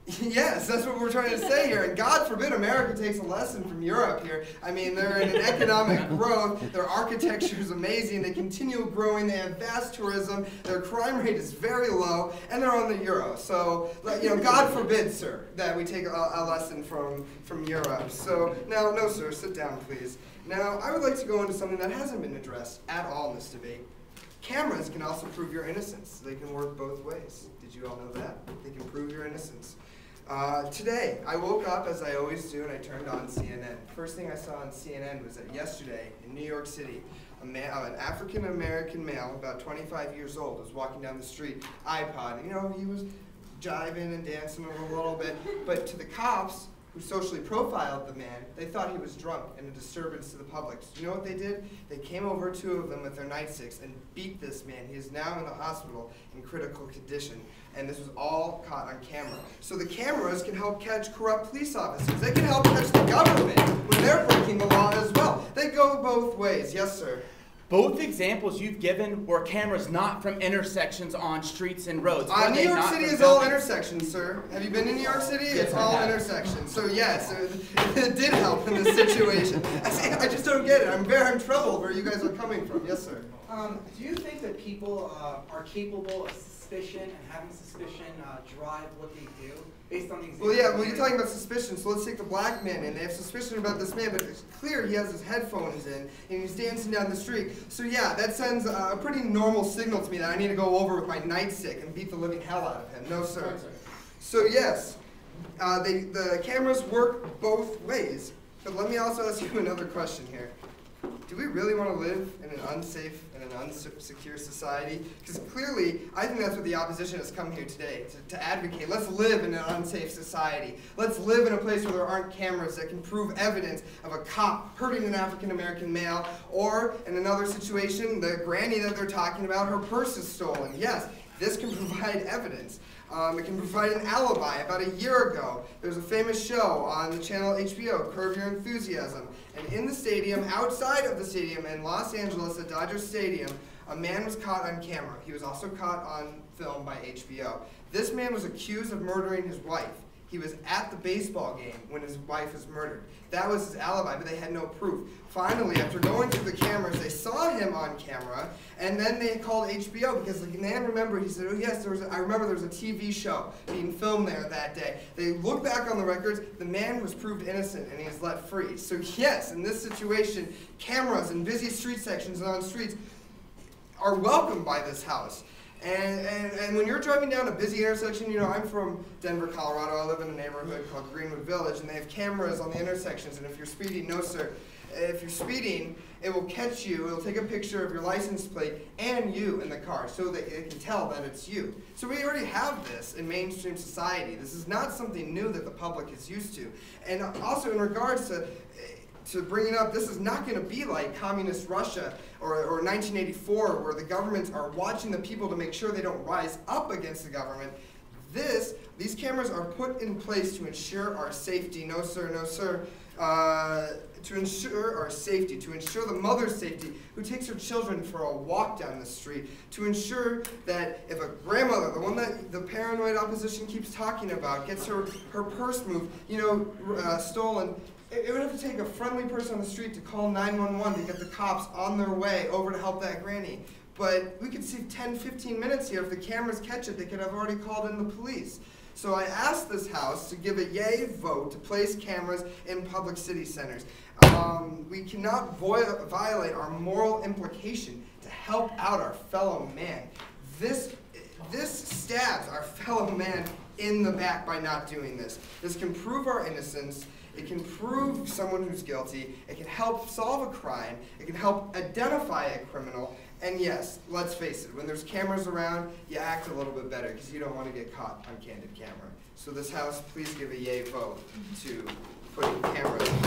Yes, that's what we're trying to say here. And God forbid America takes a lesson from Europe here. I mean, they're in an economic growth. Their architecture is amazing. They continue growing. They have vast tourism. Their crime rate is very low, and they're on the euro. So, you know, God forbid, sir, that we take a, a lesson from from Europe. So, now, no, sir, sit down, please. Now, I would like to go into something that hasn't been addressed at all in this debate. Cameras can also prove your innocence. They can work both ways. Did you all know that? They can prove your innocence. Uh, today, I woke up as I always do and I turned on CNN. First thing I saw on CNN was that yesterday in New York City, a man, uh, an African American male, about 25 years old, was walking down the street, iPod. You know, he was jiving and dancing a little bit, but to the cops, who socially profiled the man, they thought he was drunk and a disturbance to the public. So you know what they did? They came over, two of them with their nightsticks, and beat this man. He is now in the hospital in critical condition. And this was all caught on camera. So the cameras can help catch corrupt police officers. They can help catch the government when they're breaking the law as well. They go both ways. Yes, sir. Both examples you've given were cameras not from intersections on streets and roads. Uh, Were New York City from is all intersections, sir. Have you been to New York City? Yes, It's I all have. intersections. So yes, it, it did help in this situation. I, see, I just don't get it. I'm very I'm troubled where you guys are coming from. Yes, sir. Um, do you think that people uh, are capable of suspicion and having suspicion uh, drive what they do based on the example? Well, yeah, well, you you're talking about suspicion, so let's take the black man in. They have suspicion about this man, but it's clear he has his headphones in and he's dancing down the street. So, yeah, that sends uh, a pretty normal signal to me that I need to go over with my nightstick and beat the living hell out of him. No, sir. So, yes, uh, they, the cameras work both ways. But let me also ask you another question here. Do we really want to live in an unsafe and an unsecure society? Because clearly, I think that's what the opposition has come here today to, to advocate. Let's live in an unsafe society. Let's live in a place where there aren't cameras that can prove evidence of a cop hurting an African American male, or in another situation, the granny that they're talking about, her purse is stolen. Yes, this can provide evidence. Um, it can provide an alibi. About a year ago, there was a famous show on the channel HBO, Curb Your Enthusiasm. And in the stadium, outside of the stadium in Los Angeles at Dodger Stadium, a man was caught on camera. He was also caught on film by HBO. This man was accused of murdering his wife. He was at the baseball game when his wife was murdered. That was his alibi, but they had no proof. Finally, after going through the cameras, they saw him on camera, and then they called HBO because the man remembered. He said, "Oh yes, there was. A, I remember there was a TV show being filmed there that day." They looked back on the records. The man was proved innocent, and he was let free. So yes, in this situation, cameras in busy street sections and on streets are welcomed by this house. And, and, and when you're driving down a busy intersection, you know, I'm from Denver, Colorado. I live in a neighborhood called Greenwood Village, and they have cameras on the intersections. And if you're speeding, no, sir, if you're speeding, it will catch you. It'll take a picture of your license plate and you in the car so that it can tell that it's you. So we already have this in mainstream society. This is not something new that the public is used to. And also in regards to to bring it up, this is not going to be like communist Russia or, or 1984, where the governments are watching the people to make sure they don't rise up against the government. This, these cameras are put in place to ensure our safety. No, sir, no, sir. Uh, to ensure our safety, to ensure the mother's safety who takes her children for a walk down the street, to ensure that if a grandmother, the one that the paranoid opposition keeps talking about, gets her, her purse moved, you know, uh, stolen, it, it would have to take a friendly person on the street to call 911 to get the cops on their way over to help that granny. But we could save 10, 15 minutes here. If the cameras catch it, they could have already called in the police. So I asked this House to give a yay vote to place cameras in public city centers. Um, we cannot violate our moral implication to help out our fellow man. This, this stabs our fellow man in the back by not doing this. This can prove our innocence. It can prove someone who's guilty. It can help solve a crime. It can help identify a criminal. And yes, let's face it, when there's cameras around, you act a little bit better because you don't want to get caught on candid camera. So this House, please give a yay vote to putting cameras on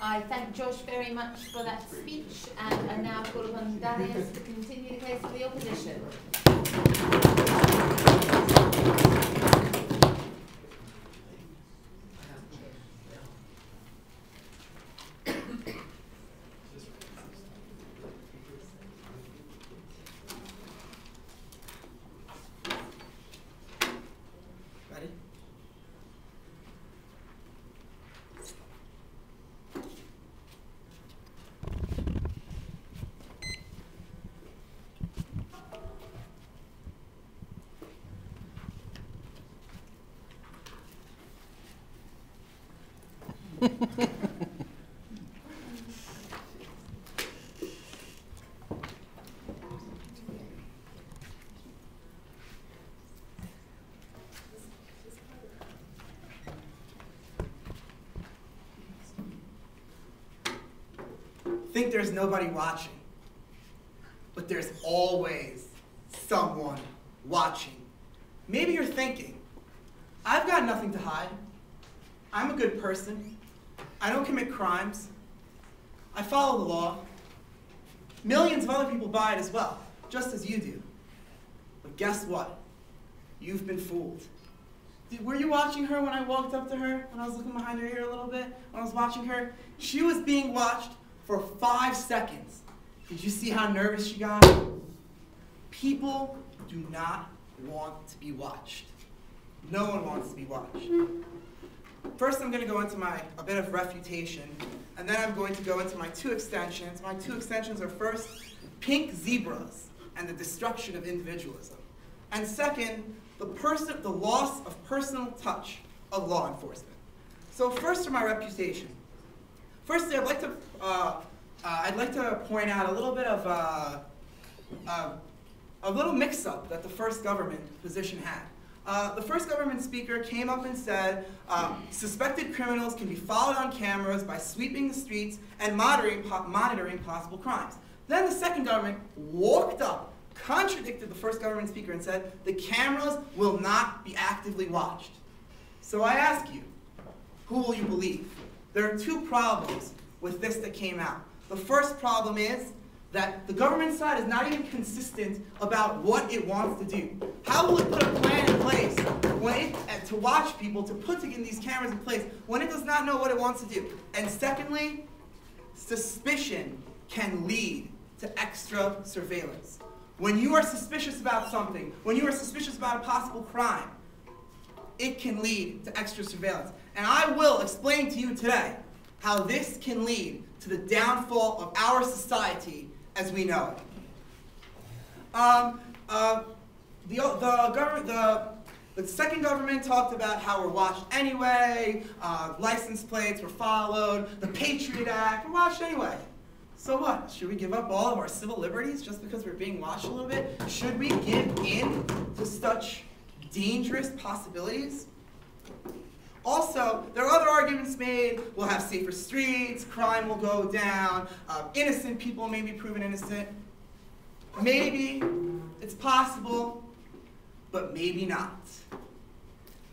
I thank Josh very much for that speech and I now call upon Darius to continue the case for the opposition. Think there's nobody watching. But there's always someone watching. Maybe you're thinking, I've got nothing to hide. I'm a good person. I don't commit crimes. I follow the law. Millions of other people buy it as well, just as you do. But guess what? You've been fooled. Did, were you watching her when I walked up to her? When I was looking behind her ear a little bit? When I was watching her? She was being watched for five seconds. Did you see how nervous she got? People do not want to be watched. No one wants to be watched. First, I'm going to go into my a bit of refutation, and then I'm going to go into my two extensions. My two extensions are first, pink zebras and the destruction of individualism, and second, the person, the loss of personal touch of law enforcement. So first, for my reputation. Firstly, I'd like to uh, uh, I'd like to point out a little bit of uh, uh, a little mix-up that the first government position had. The first government speaker came up and said, suspected criminals can be followed on cameras by sweeping the streets and monitoring, po monitoring possible crimes. Then the second government walked up, contradicted the first government speaker and said, the cameras will not be actively watched. So I ask you, who will you believe? There are two problems with this that came out. The first problem is that the government side is not even consistent about what it wants to do. How will it put a plan in place when it, uh, to watch people, to put these cameras in place, when it does not know what it wants to do? And secondly, suspicion can lead to extra surveillance. When you are suspicious about something, when you are suspicious about a possible crime, it can lead to extra surveillance. And I will explain to you today how this can lead to the downfall of our society as we know it. Um, uh, the, the, the, the second government talked about how we're watched anyway, uh, license plates were followed, the Patriot Act, we're watched anyway. So what? Should we give up all of our civil liberties just because we're being watched a little bit? Should we give in to such dangerous possibilities? Also, there are other arguments made. We'll have safer streets, crime will go down, uh, innocent people may be proven innocent. Maybe, it's possible, but maybe not.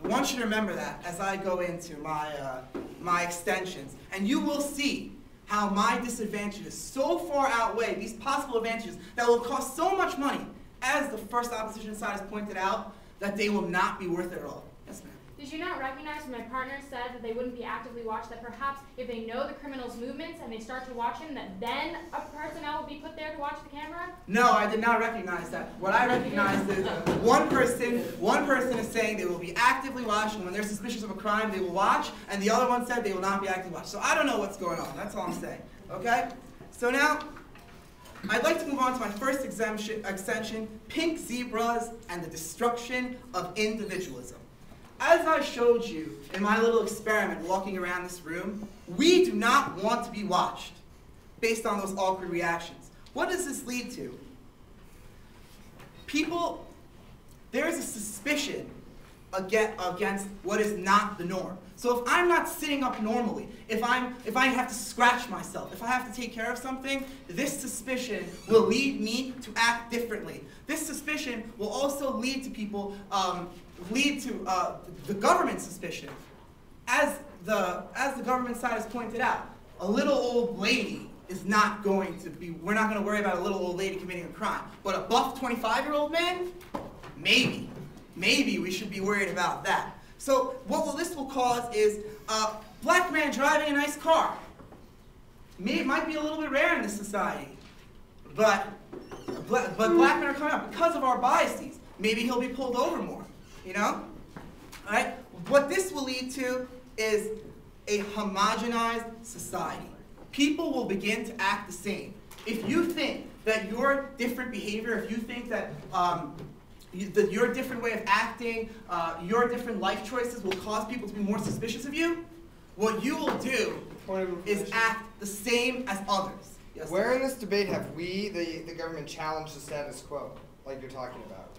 I want you to remember that as I go into my, uh, my extensions. And you will see how my disadvantages so far outweigh these possible advantages that will cost so much money, as the first opposition side has pointed out, that they will not be worth it at all. Did you not recognize when my partner said that they wouldn't be actively watched, that perhaps if they know the criminal's movements and they start to watch him, that then a personnel will be put there to watch the camera? No, I did not recognize that. What I recognized is one person, one person is saying they will be actively watched, and when they're suspicious of a crime, they will watch, and the other one said they will not be actively watched. So I don't know what's going on. That's all I'm saying. Okay? So now, I'd like to move on to my first exemption, extension, pink zebras and the destruction of individualism. As I showed you in my little experiment walking around this room, we do not want to be watched based on those awkward reactions. What does this lead to? People, there is a suspicion against what is not the norm. So if I'm not sitting up normally, if, I'm, if I have to scratch myself, if I have to take care of something, this suspicion will lead me to act differently. This suspicion will also lead to people um, lead to uh, the government suspicion. As the, as the government side has pointed out, a little old lady is not going to be, we're not going to worry about a little old lady committing a crime. But a buff 25-year-old man? Maybe. Maybe we should be worried about that. So what this will cause is a black man driving a nice car. it might be a little bit rare in this society, but, but black men are coming up because of our biases. Maybe he'll be pulled over more. You know? All right? What this will lead to is a homogenized society. People will begin to act the same. If you think that your different behavior, if you think that um, you, that your different way of acting, uh, your different life choices will cause people to be more suspicious of you, what you will do is act the same as others. Yes, Where in this debate have we, the, the government, challenged the status quo, like you're talking about?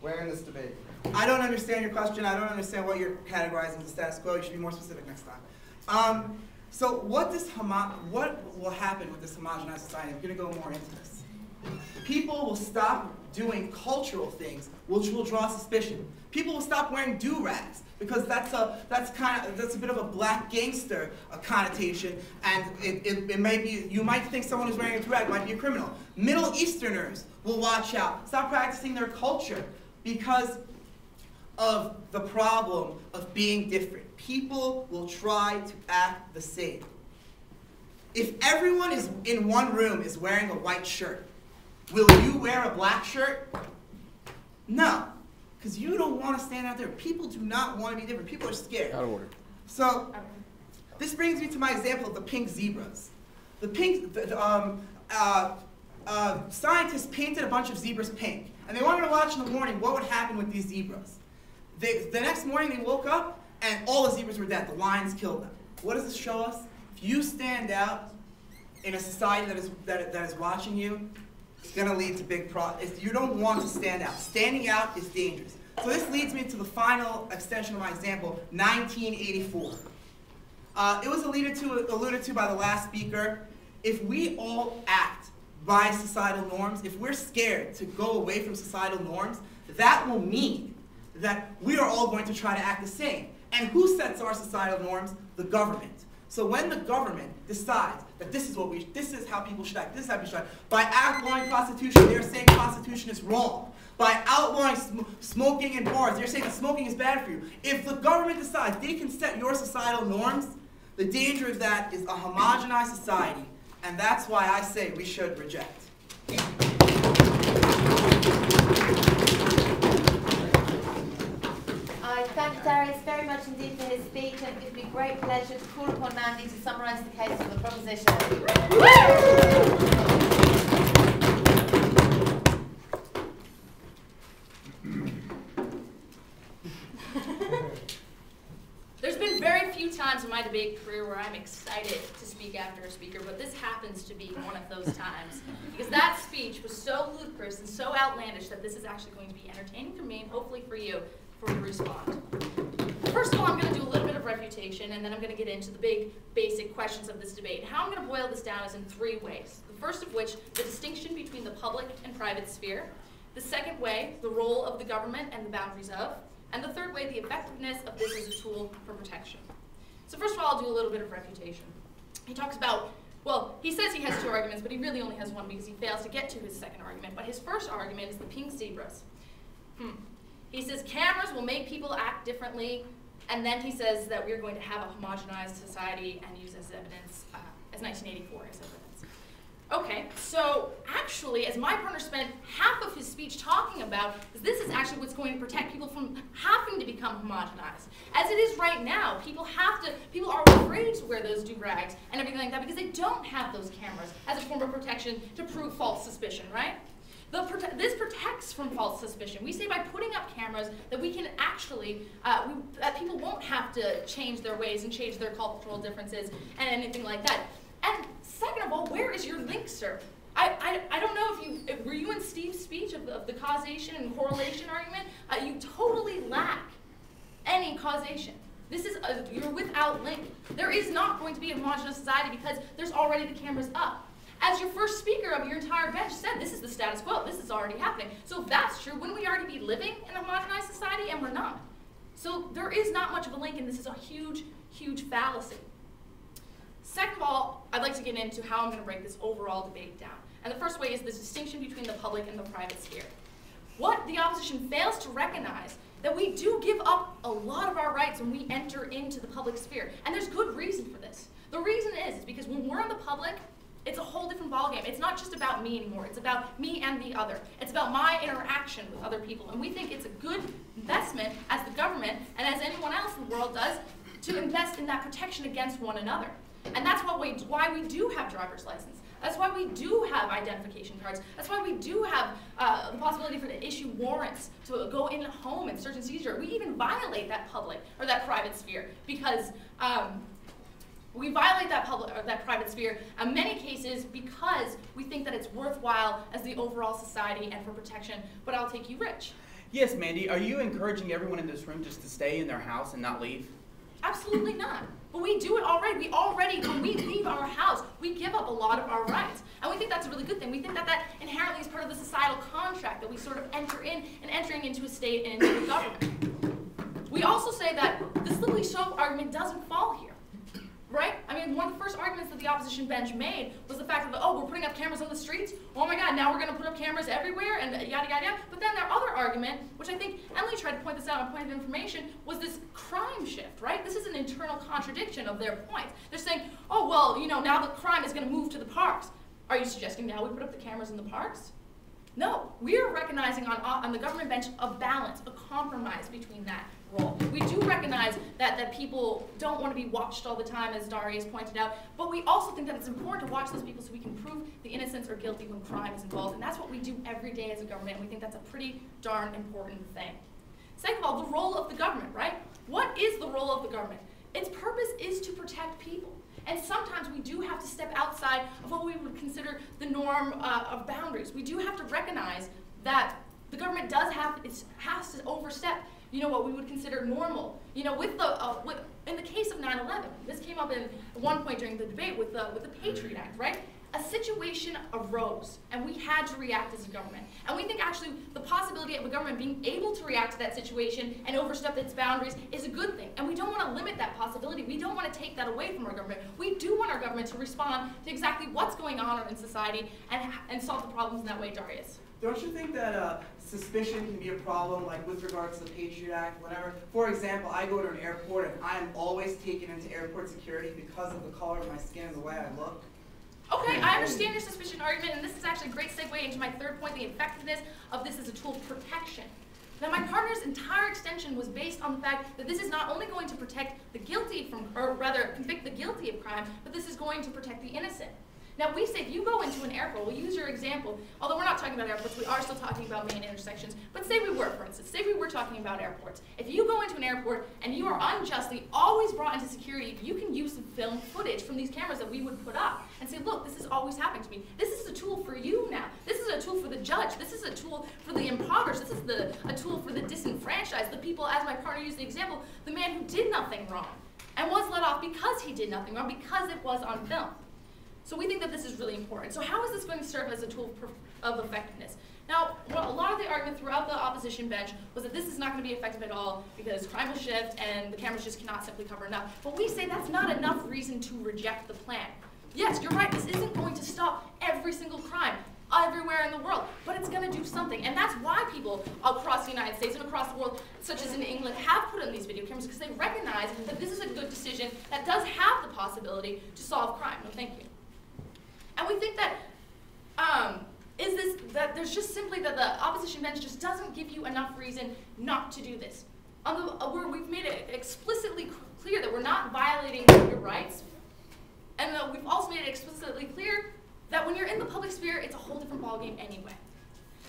Where in this debate? I don't understand your question. I don't understand what you're categorizing as status quo. You should be more specific next time. Um, So what does homo- what will happen with this homogenized society? I'm gonna go more into this. People will stop doing cultural things, which will draw suspicion. People will stop wearing do rags because that's a that's kind of that's a bit of a black gangster connotation, and it, it, it may be you might think someone who's wearing a do rag might be a criminal. Middle Easterners will watch out, stop practicing their culture because of the problem of being different. People will try to act the same. If everyone is in one room is wearing a white shirt, will you wear a black shirt? No, because you don't want to stand out there. People do not want to be different. People are scared. Out of order. So, this brings me to my example of the pink zebras. The pink, the, the, um, uh, uh, scientists painted a bunch of zebras pink, and they wanted to watch in the morning what would happen with these zebras. They, the next morning they woke up, and all the zebras were dead. The lions killed them. What does this show us? If you stand out in a society that is, that, that is watching you, it's going to lead to big problems. You don't want to stand out. Standing out is dangerous. So this leads me to the final extension of my example, 1984. Uh, it was alluded to, alluded to by the last speaker. If we all act by societal norms, if we're scared to go away from societal norms, that will mean that we are all going to try to act the same. And who sets our societal norms? The government. So when the government decides that this is what we, this is how people should act, this is how people should act, by outlawing prostitution, they're saying prostitution is wrong. By outlawing sm smoking in bars, they're saying that smoking is bad for you. If the government decides they can set your societal norms, the danger of that is a homogenized society, and that's why I say we should reject. I thank Darius very much indeed for his speech and it gives me great pleasure to call upon Mandy to summarise the case for the proposition. There's been very few times in my debate career where I'm excited to speak after a speaker, but this happens to be one of those times. Because that speech was so ludicrous and so outlandish that this is actually going to be entertaining for me and hopefully for you for respond. First of all, I'm going to do a little bit of refutation, and then I'm going to get into the big, basic questions of this debate. How I'm going to boil this down is in three ways. The first of which, the distinction between the public and private sphere. The second way, the role of the government and the boundaries of. And the third way, the effectiveness of this as a tool for protection. So first of all, I'll do a little bit of refutation. He talks about, well, he says he has two arguments, but he really only has one because he fails to get to his second argument. But his first argument is the pink zebras. Hmm. He says cameras will make people act differently, and then he says that we're going to have a homogenized society and use as evidence, uh, as 1984 as evidence. Okay, so actually, as my partner spent half of his speech talking about, is this is actually what's going to protect people from having to become homogenized. As it is right now, people have to, people are afraid to wear those do-rags and everything like that because they don't have those cameras as a form of protection to prove false suspicion, right? The this protects from false suspicion. We say by putting up cameras that we can actually, uh, we, that people won't have to change their ways and change their cultural differences and anything like that. And second of all, where is your link, sir? I, I, I don't know if you, were you in Steve's speech of the, of the causation and correlation argument? Uh, you totally lack any causation. This is, a, you're without link. There is not going to be a homogenous society because there's already the cameras up. As your first speaker of your entire bench said, this is the status quo. This is already happening. So if that's true, wouldn't we already be living in a homogenized society? And we're not. So there is not much of a link, and this is a huge, huge fallacy. Second of all, I'd like to get into how I'm going to break this overall debate down. And the first way is the distinction between the public and the private sphere. What the opposition fails to recognize that we do give up a lot of our rights when we enter into the public sphere. And there's good reason for this. The reason is, is because when we're in the public, it's a whole different ballgame. It's not just about me anymore. It's about me and the other. It's about my interaction with other people. And we think it's a good investment as the government and as anyone else in the world does to invest in that protection against one another. And that's what we, why we do have driver's license. That's why we do have identification cards. That's why we do have uh, the possibility for to issue warrants to go in home and search and seizure. We even violate that public or that private sphere because um, we violate that public or that private sphere in many cases because we think that it's worthwhile as the overall society and for protection. But I'll take you, Rich. Yes, Mandy. Are you encouraging everyone in this room just to stay in their house and not leave? Absolutely not. But we do it already. We already, when we leave our house, we give up a lot of our rights. And we think that's a really good thing. We think that that inherently is part of the societal contract that we sort of enter in and entering into a state and into a government. We also say that this slippery slope argument doesn't fall here. Right? I mean, one of the first arguments that the opposition bench made was the fact that, oh, we're putting up cameras on the streets. Oh my God, now we're going to put up cameras everywhere and yada, yada, yada. But then their other argument, which I think Emily tried to point this out on point of information, was this crime shift, right? This is an internal contradiction of their point. They're saying, oh, well, you know, now the crime is going to move to the parks. Are you suggesting now we put up the cameras in the parks? No, we are recognizing on, on the government bench a balance, a compromise between that role. We do recognize that, that people don't want to be watched all the time, as Darius pointed out, but we also think that it's important to watch those people so we can prove the innocence or guilty when crime is involved, and that's what we do every day as a government, and we think that's a pretty darn important thing. Second of all, the role of the government, right? What is the role of the government? Its purpose is to protect people. And sometimes we do have to step outside of what we would consider the norm uh, of boundaries. We do have to recognize that the government does have, it has to overstep you know, what we would consider normal. You know, with the, uh, with, in the case of 9-11, this came up in at one point during the debate with the, with the Patriot Act, right? A situation arose, and we had to react as a government. And we think actually the possibility of a government being able to react to that situation and overstep its boundaries is a good thing. And we don't want to limit that possibility. We don't want to take that away from our government. We do want our government to respond to exactly what's going on in society and, and solve the problems in that way, Darius. Don't you think that uh, suspicion can be a problem, like with regards to the Patriot Act, whatever? For example, I go to an airport and I am always taken into airport security because of the color of my skin and the way I look. Okay, I understand your suspicion argument, and this is actually a great segue into my third point, the effectiveness of this as a tool of protection. Now, my partner's entire extension was based on the fact that this is not only going to protect the guilty from, or rather, convict the guilty of crime, but this is going to protect the innocent. Now we say if you go into an airport, we'll use your example, although we're not talking about airports, we are still talking about main intersections, but say we were, for instance, say we were talking about airports. If you go into an airport and you are unjustly always brought into security, you can use some film footage from these cameras that we would put up and say, look, this is always happening to me. This is a tool for you now. This is a tool for the judge. This is a tool for the impoverished. This is the, a tool for the disenfranchised, the people, as my partner used the example, the man who did nothing wrong and was let off because he did nothing wrong, because it was on film. So we think that this is really important. So how is this going to serve as a tool of effectiveness? Now, well, a lot of the argument throughout the opposition bench was that this is not going to be effective at all because crime will shift and the cameras just cannot simply cover enough. But we say that's not enough reason to reject the plan. Yes, you're right, this isn't going to stop every single crime everywhere in the world, but it's going to do something. And that's why people across the United States and across the world, such as in England, have put in these video cameras because they recognize that this is a good decision that does have the possibility to solve crime. No, thank you. And we think that um, is this that there's just simply that the opposition bench just doesn't give you enough reason not to do this. The, uh, we've made it explicitly clear that we're not violating your rights, and uh, we've also made it explicitly clear that when you're in the public sphere, it's a whole different ballgame anyway.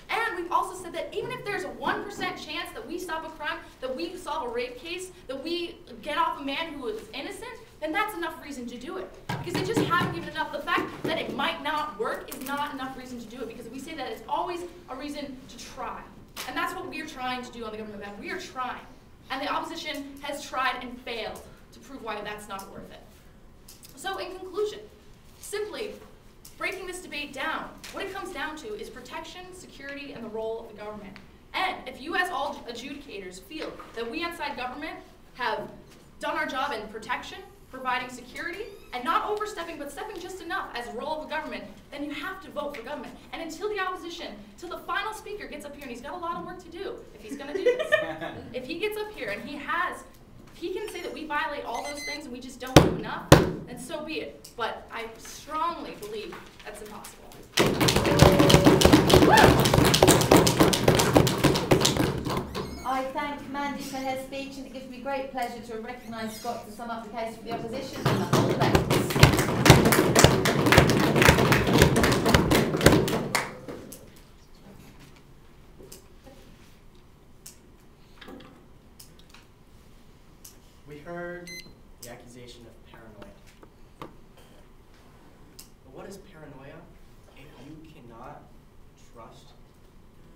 And we've also said that even if there's a 1% chance that we stop a crime, that we solve a rape case, that we get off a man who is innocent, then that's enough reason to do it. Because they just haven't given enough. The fact that it might not work is not enough reason to do it because we say that it's always a reason to try. And that's what we're trying to do on the government event. We are trying. And the opposition has tried and failed to prove why that's not worth it. So in conclusion, simply breaking this debate down, what it comes down to is protection, security, and the role of the government. And if you as all adjudicators feel that we inside government have done our job in protection, providing security, and not overstepping, but stepping just enough as a role of the government, then you have to vote for government. And until the opposition, till the final speaker gets up here, and he's got a lot of work to do if he's going to do this. if he gets up here and he has, he can say that we violate all those things and we just don't do enough, then so be it. But I strongly believe that's impossible. I thank Mandy for her speech and it gives me great pleasure to recognise Scott to sum up the case for the opposition and the whole debate. We heard the accusation of paranoia. But what is paranoia if you cannot trust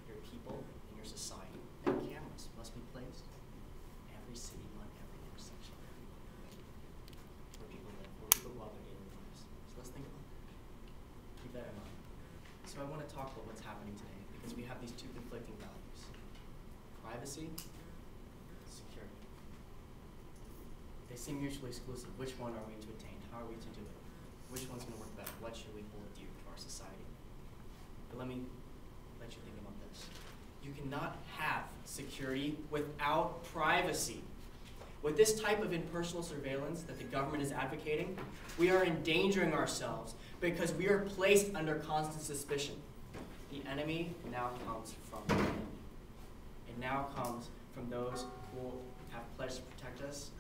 your people and your society? And cameras must be placed every city on every intersection. want to talk about what's happening today because we have these two conflicting values privacy, security. They seem mutually exclusive. Which one are we to attain? How are we to do it? Which one's going to work better? What should we hold dear to our society? But let me let you think about this. You cannot have security without privacy. With this type of impersonal surveillance that the government is advocating, we are endangering ourselves because we are placed under constant suspicion. The enemy now comes from within. It now comes from those who have pledged to protect us.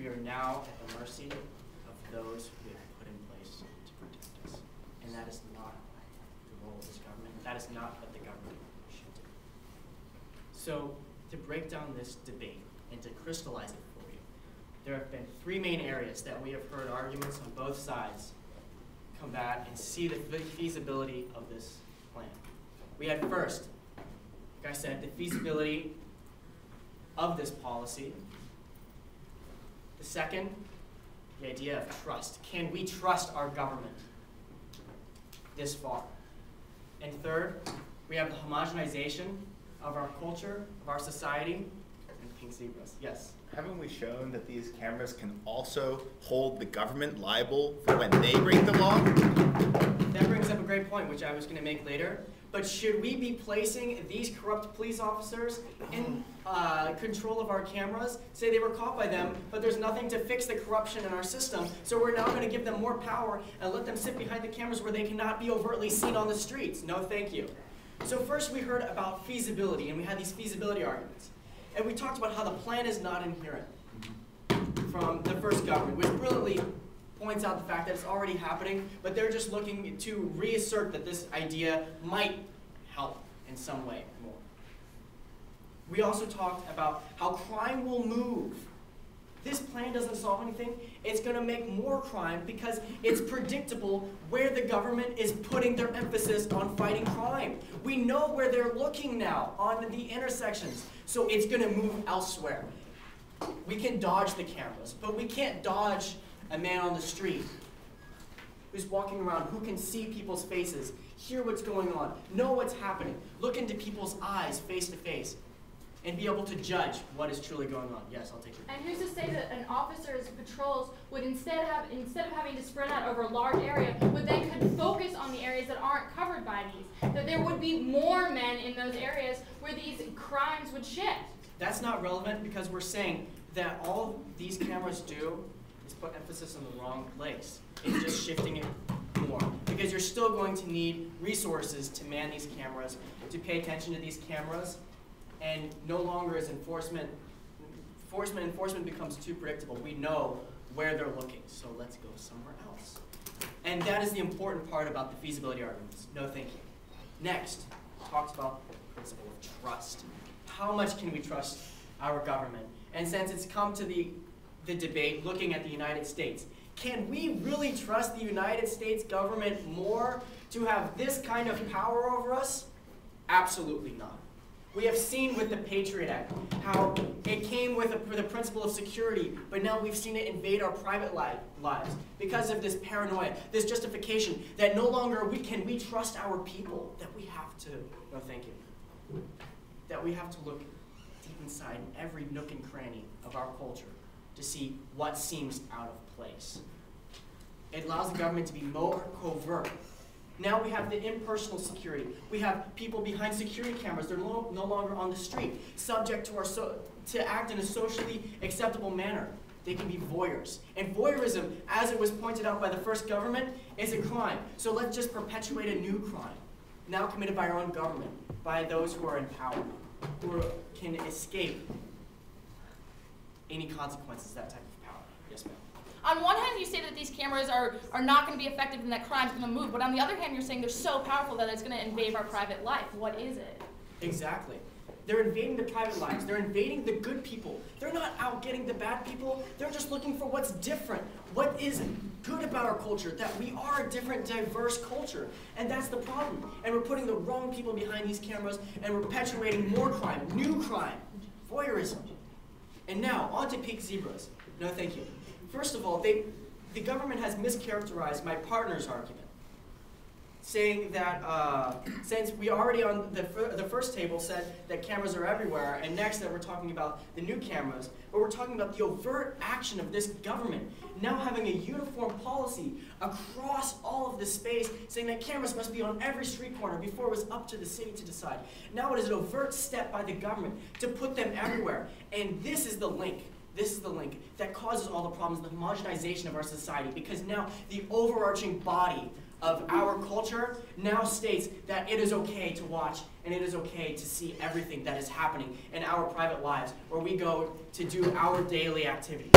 We are now at the mercy of those who have put in place to protect us. And that is not the role of this government. That is not what the government should do. So, to break down this debate and to crystallize it for you, there have been three main areas that we have heard arguments on both sides combat and see the feasibility of this plan. We had first, like I said, the feasibility of this policy. The second, the idea of trust. Can we trust our government this far? And third, we have the homogenization of our culture, of our society, and pink zebras. Yes. Haven't we shown that these cameras can also hold the government liable for when they break the law? That brings up a great point, which I was going to make later. But should we be placing these corrupt police officers in uh, control of our cameras? Say they were caught by them, but there's nothing to fix the corruption in our system. So we're now going to give them more power and let them sit behind the cameras where they cannot be overtly seen on the streets. No, thank you. So first we heard about feasibility, and we had these feasibility arguments. And we talked about how the plan is not inherent from the first government, which brilliantly points out the fact that it's already happening, but they're just looking to reassert that this idea might help in some way more. We also talked about how crime will move. This plan doesn't solve anything. It's going to make more crime because it's predictable where the government is putting their emphasis on fighting crime. We know where they're looking now on the intersections, so it's going to move elsewhere. We can dodge the cameras, but we can't dodge a man on the street who's walking around, who can see people's faces, hear what's going on, know what's happening, look into people's eyes face to face, and be able to judge what is truly going on. Yes, I'll take it. And who's to say that an officer's patrols would instead have instead of having to spread out over a large area, would then could focus on the areas that aren't covered by these? That there would be more men in those areas where these crimes would shift. That's not relevant because we're saying that all these cameras do is put emphasis in the wrong place. It's just shifting it more. Because you're still going to need resources to man these cameras, to pay attention to these cameras, and no longer is enforcement enforcement enforcement becomes too predictable. We know where they're looking, so let's go somewhere else. And that is the important part about the feasibility arguments. No thank you. Next, talks about the principle of trust. How much can we trust our government? And since it's come to the, the debate looking at the United States, can we really trust the United States government more to have this kind of power over us? Absolutely not. We have seen with the Patriot Act how it came with, a, with the principle of security, but now we've seen it invade our private li- lives because of this paranoia, this justification that no longer we can we trust our people, that we have to, no thank you, that we have to look deep inside every nook and cranny of our culture to see what seems out of place. It allows the government to be more covert now we have the impersonal security. We have people behind security cameras. They're no, no longer on the street, subject to, our so, to act in a socially acceptable manner. They can be voyeurs. And voyeurism, as it was pointed out by the first government, is a crime. So let's just perpetuate a new crime, now committed by our own government, by those who are in power, who are, can escape any consequences, that type of power. Yes, ma'am. On one hand, you say that these cameras are, are not going to be effective and that crime's going to move, but on the other hand, you're saying they're so powerful that it's going to invade our private life. What is it? Exactly. They're invading the private lives. They're invading the good people. They're not out getting the bad people. They're just looking for what's different. What is good about our culture? That we are a different, diverse culture. And that's the problem. And we're putting the wrong people behind these cameras and we're perpetuating more crime, new crime, voyeurism. And now, on to pink zebras. No, thank you. First of all, they, the government has mischaracterized my partner's argument. Saying that uh, since we already on the, fir- the first table said that cameras are everywhere, and next that we're talking about the new cameras, but we're talking about the overt action of this government now having a uniform policy across all of this space saying that cameras must be on every street corner before it was up to the city to decide. Now it is an overt step by the government to put them everywhere. And this is the link. This is the link that causes all the problems, the homogenization of our society, because now the overarching body of our culture now states that it is okay to watch and it is okay to see everything that is happening in our private lives where we go to do our daily activities.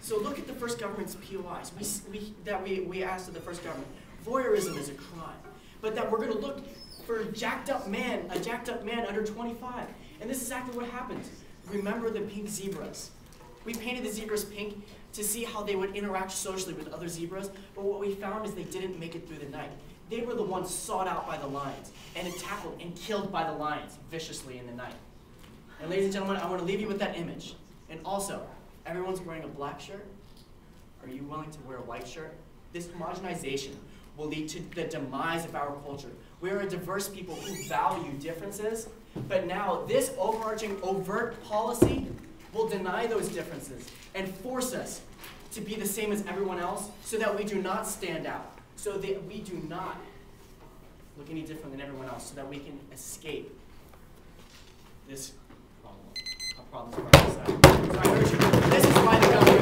So look at the first government's POIs we, we, that we, we asked of the first government. Voyeurism is a crime, but that we're going to look for a jacked up man, a jacked up man under 25. And this is exactly what happened. Remember the pink zebras. We painted the zebras pink to see how they would interact socially with other zebras, but what we found is they didn't make it through the night. They were the ones sought out by the lions and tackled and killed by the lions viciously in the night. And ladies and gentlemen, I want to leave you with that image. And also, everyone's wearing a black shirt. Are you willing to wear a white shirt? This homogenization will lead to the demise of our culture. We are a diverse people who value differences, but now this overarching overt policy will deny those differences and force us to be the same as everyone else so that we do not stand out, so that we do not look any different than everyone else, so that we can escape this problem, a problem for. So I urge you, this is why the government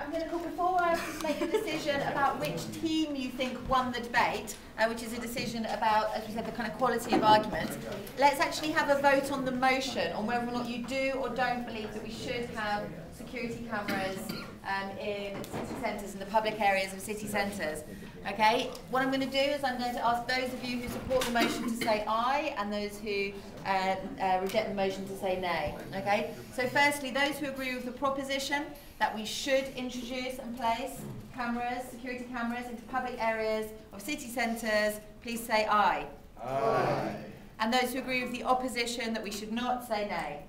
I'm going to call before I make a decision about which team you think won the debate, uh, which is a decision about, as we said, the kind of quality of argument. Let's actually have a vote on the motion on whether or not you do or don't believe that we should have security cameras um, in city centres and the public areas of city centres. Okay, what I'm going to do is I'm going to ask those of you who support the motion to say aye and those who uh, uh, reject the motion to say nay. Okay, so firstly, those who agree with the proposition that we should introduce and place cameras, security cameras into public areas of city centres, please say aye. Aye. And those who agree with the opposition that we should not say nay.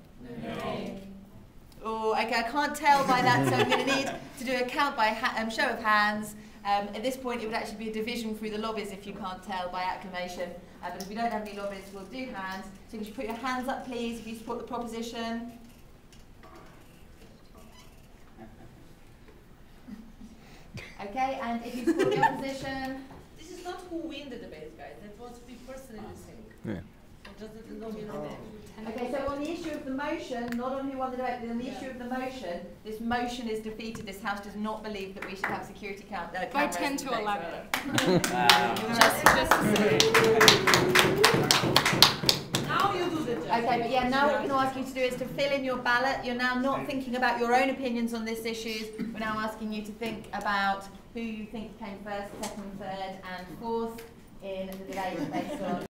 No. Oh, okay, I can't tell by that, so I'm going to need to do a count by ha- um, show of hands. Um, at this point, it would actually be a division through the lobbies if you can't tell by acclamation. Uh, but if we don't have any lobbies, we'll do hands. So could you put your hands up, please, if you support the proposition? Okay, and if you support the opposition? This is not who win the debate, guys. That was we personally think. Yeah. Just the nominal name. Okay, so on the issue of the motion, not on who won the debate, but on the issue of the motion, this motion is defeated. This House does not believe that we should have security count, uh, By cameras 10 in to place. 11. Just, just to Now you do the judging. Okay, but yeah, now what we're going to ask you to do is to fill in your ballot. You're now not thinking about your own opinions on this issue. We're now asking you to think about who you think came first, second, third, and fourth in the debate based on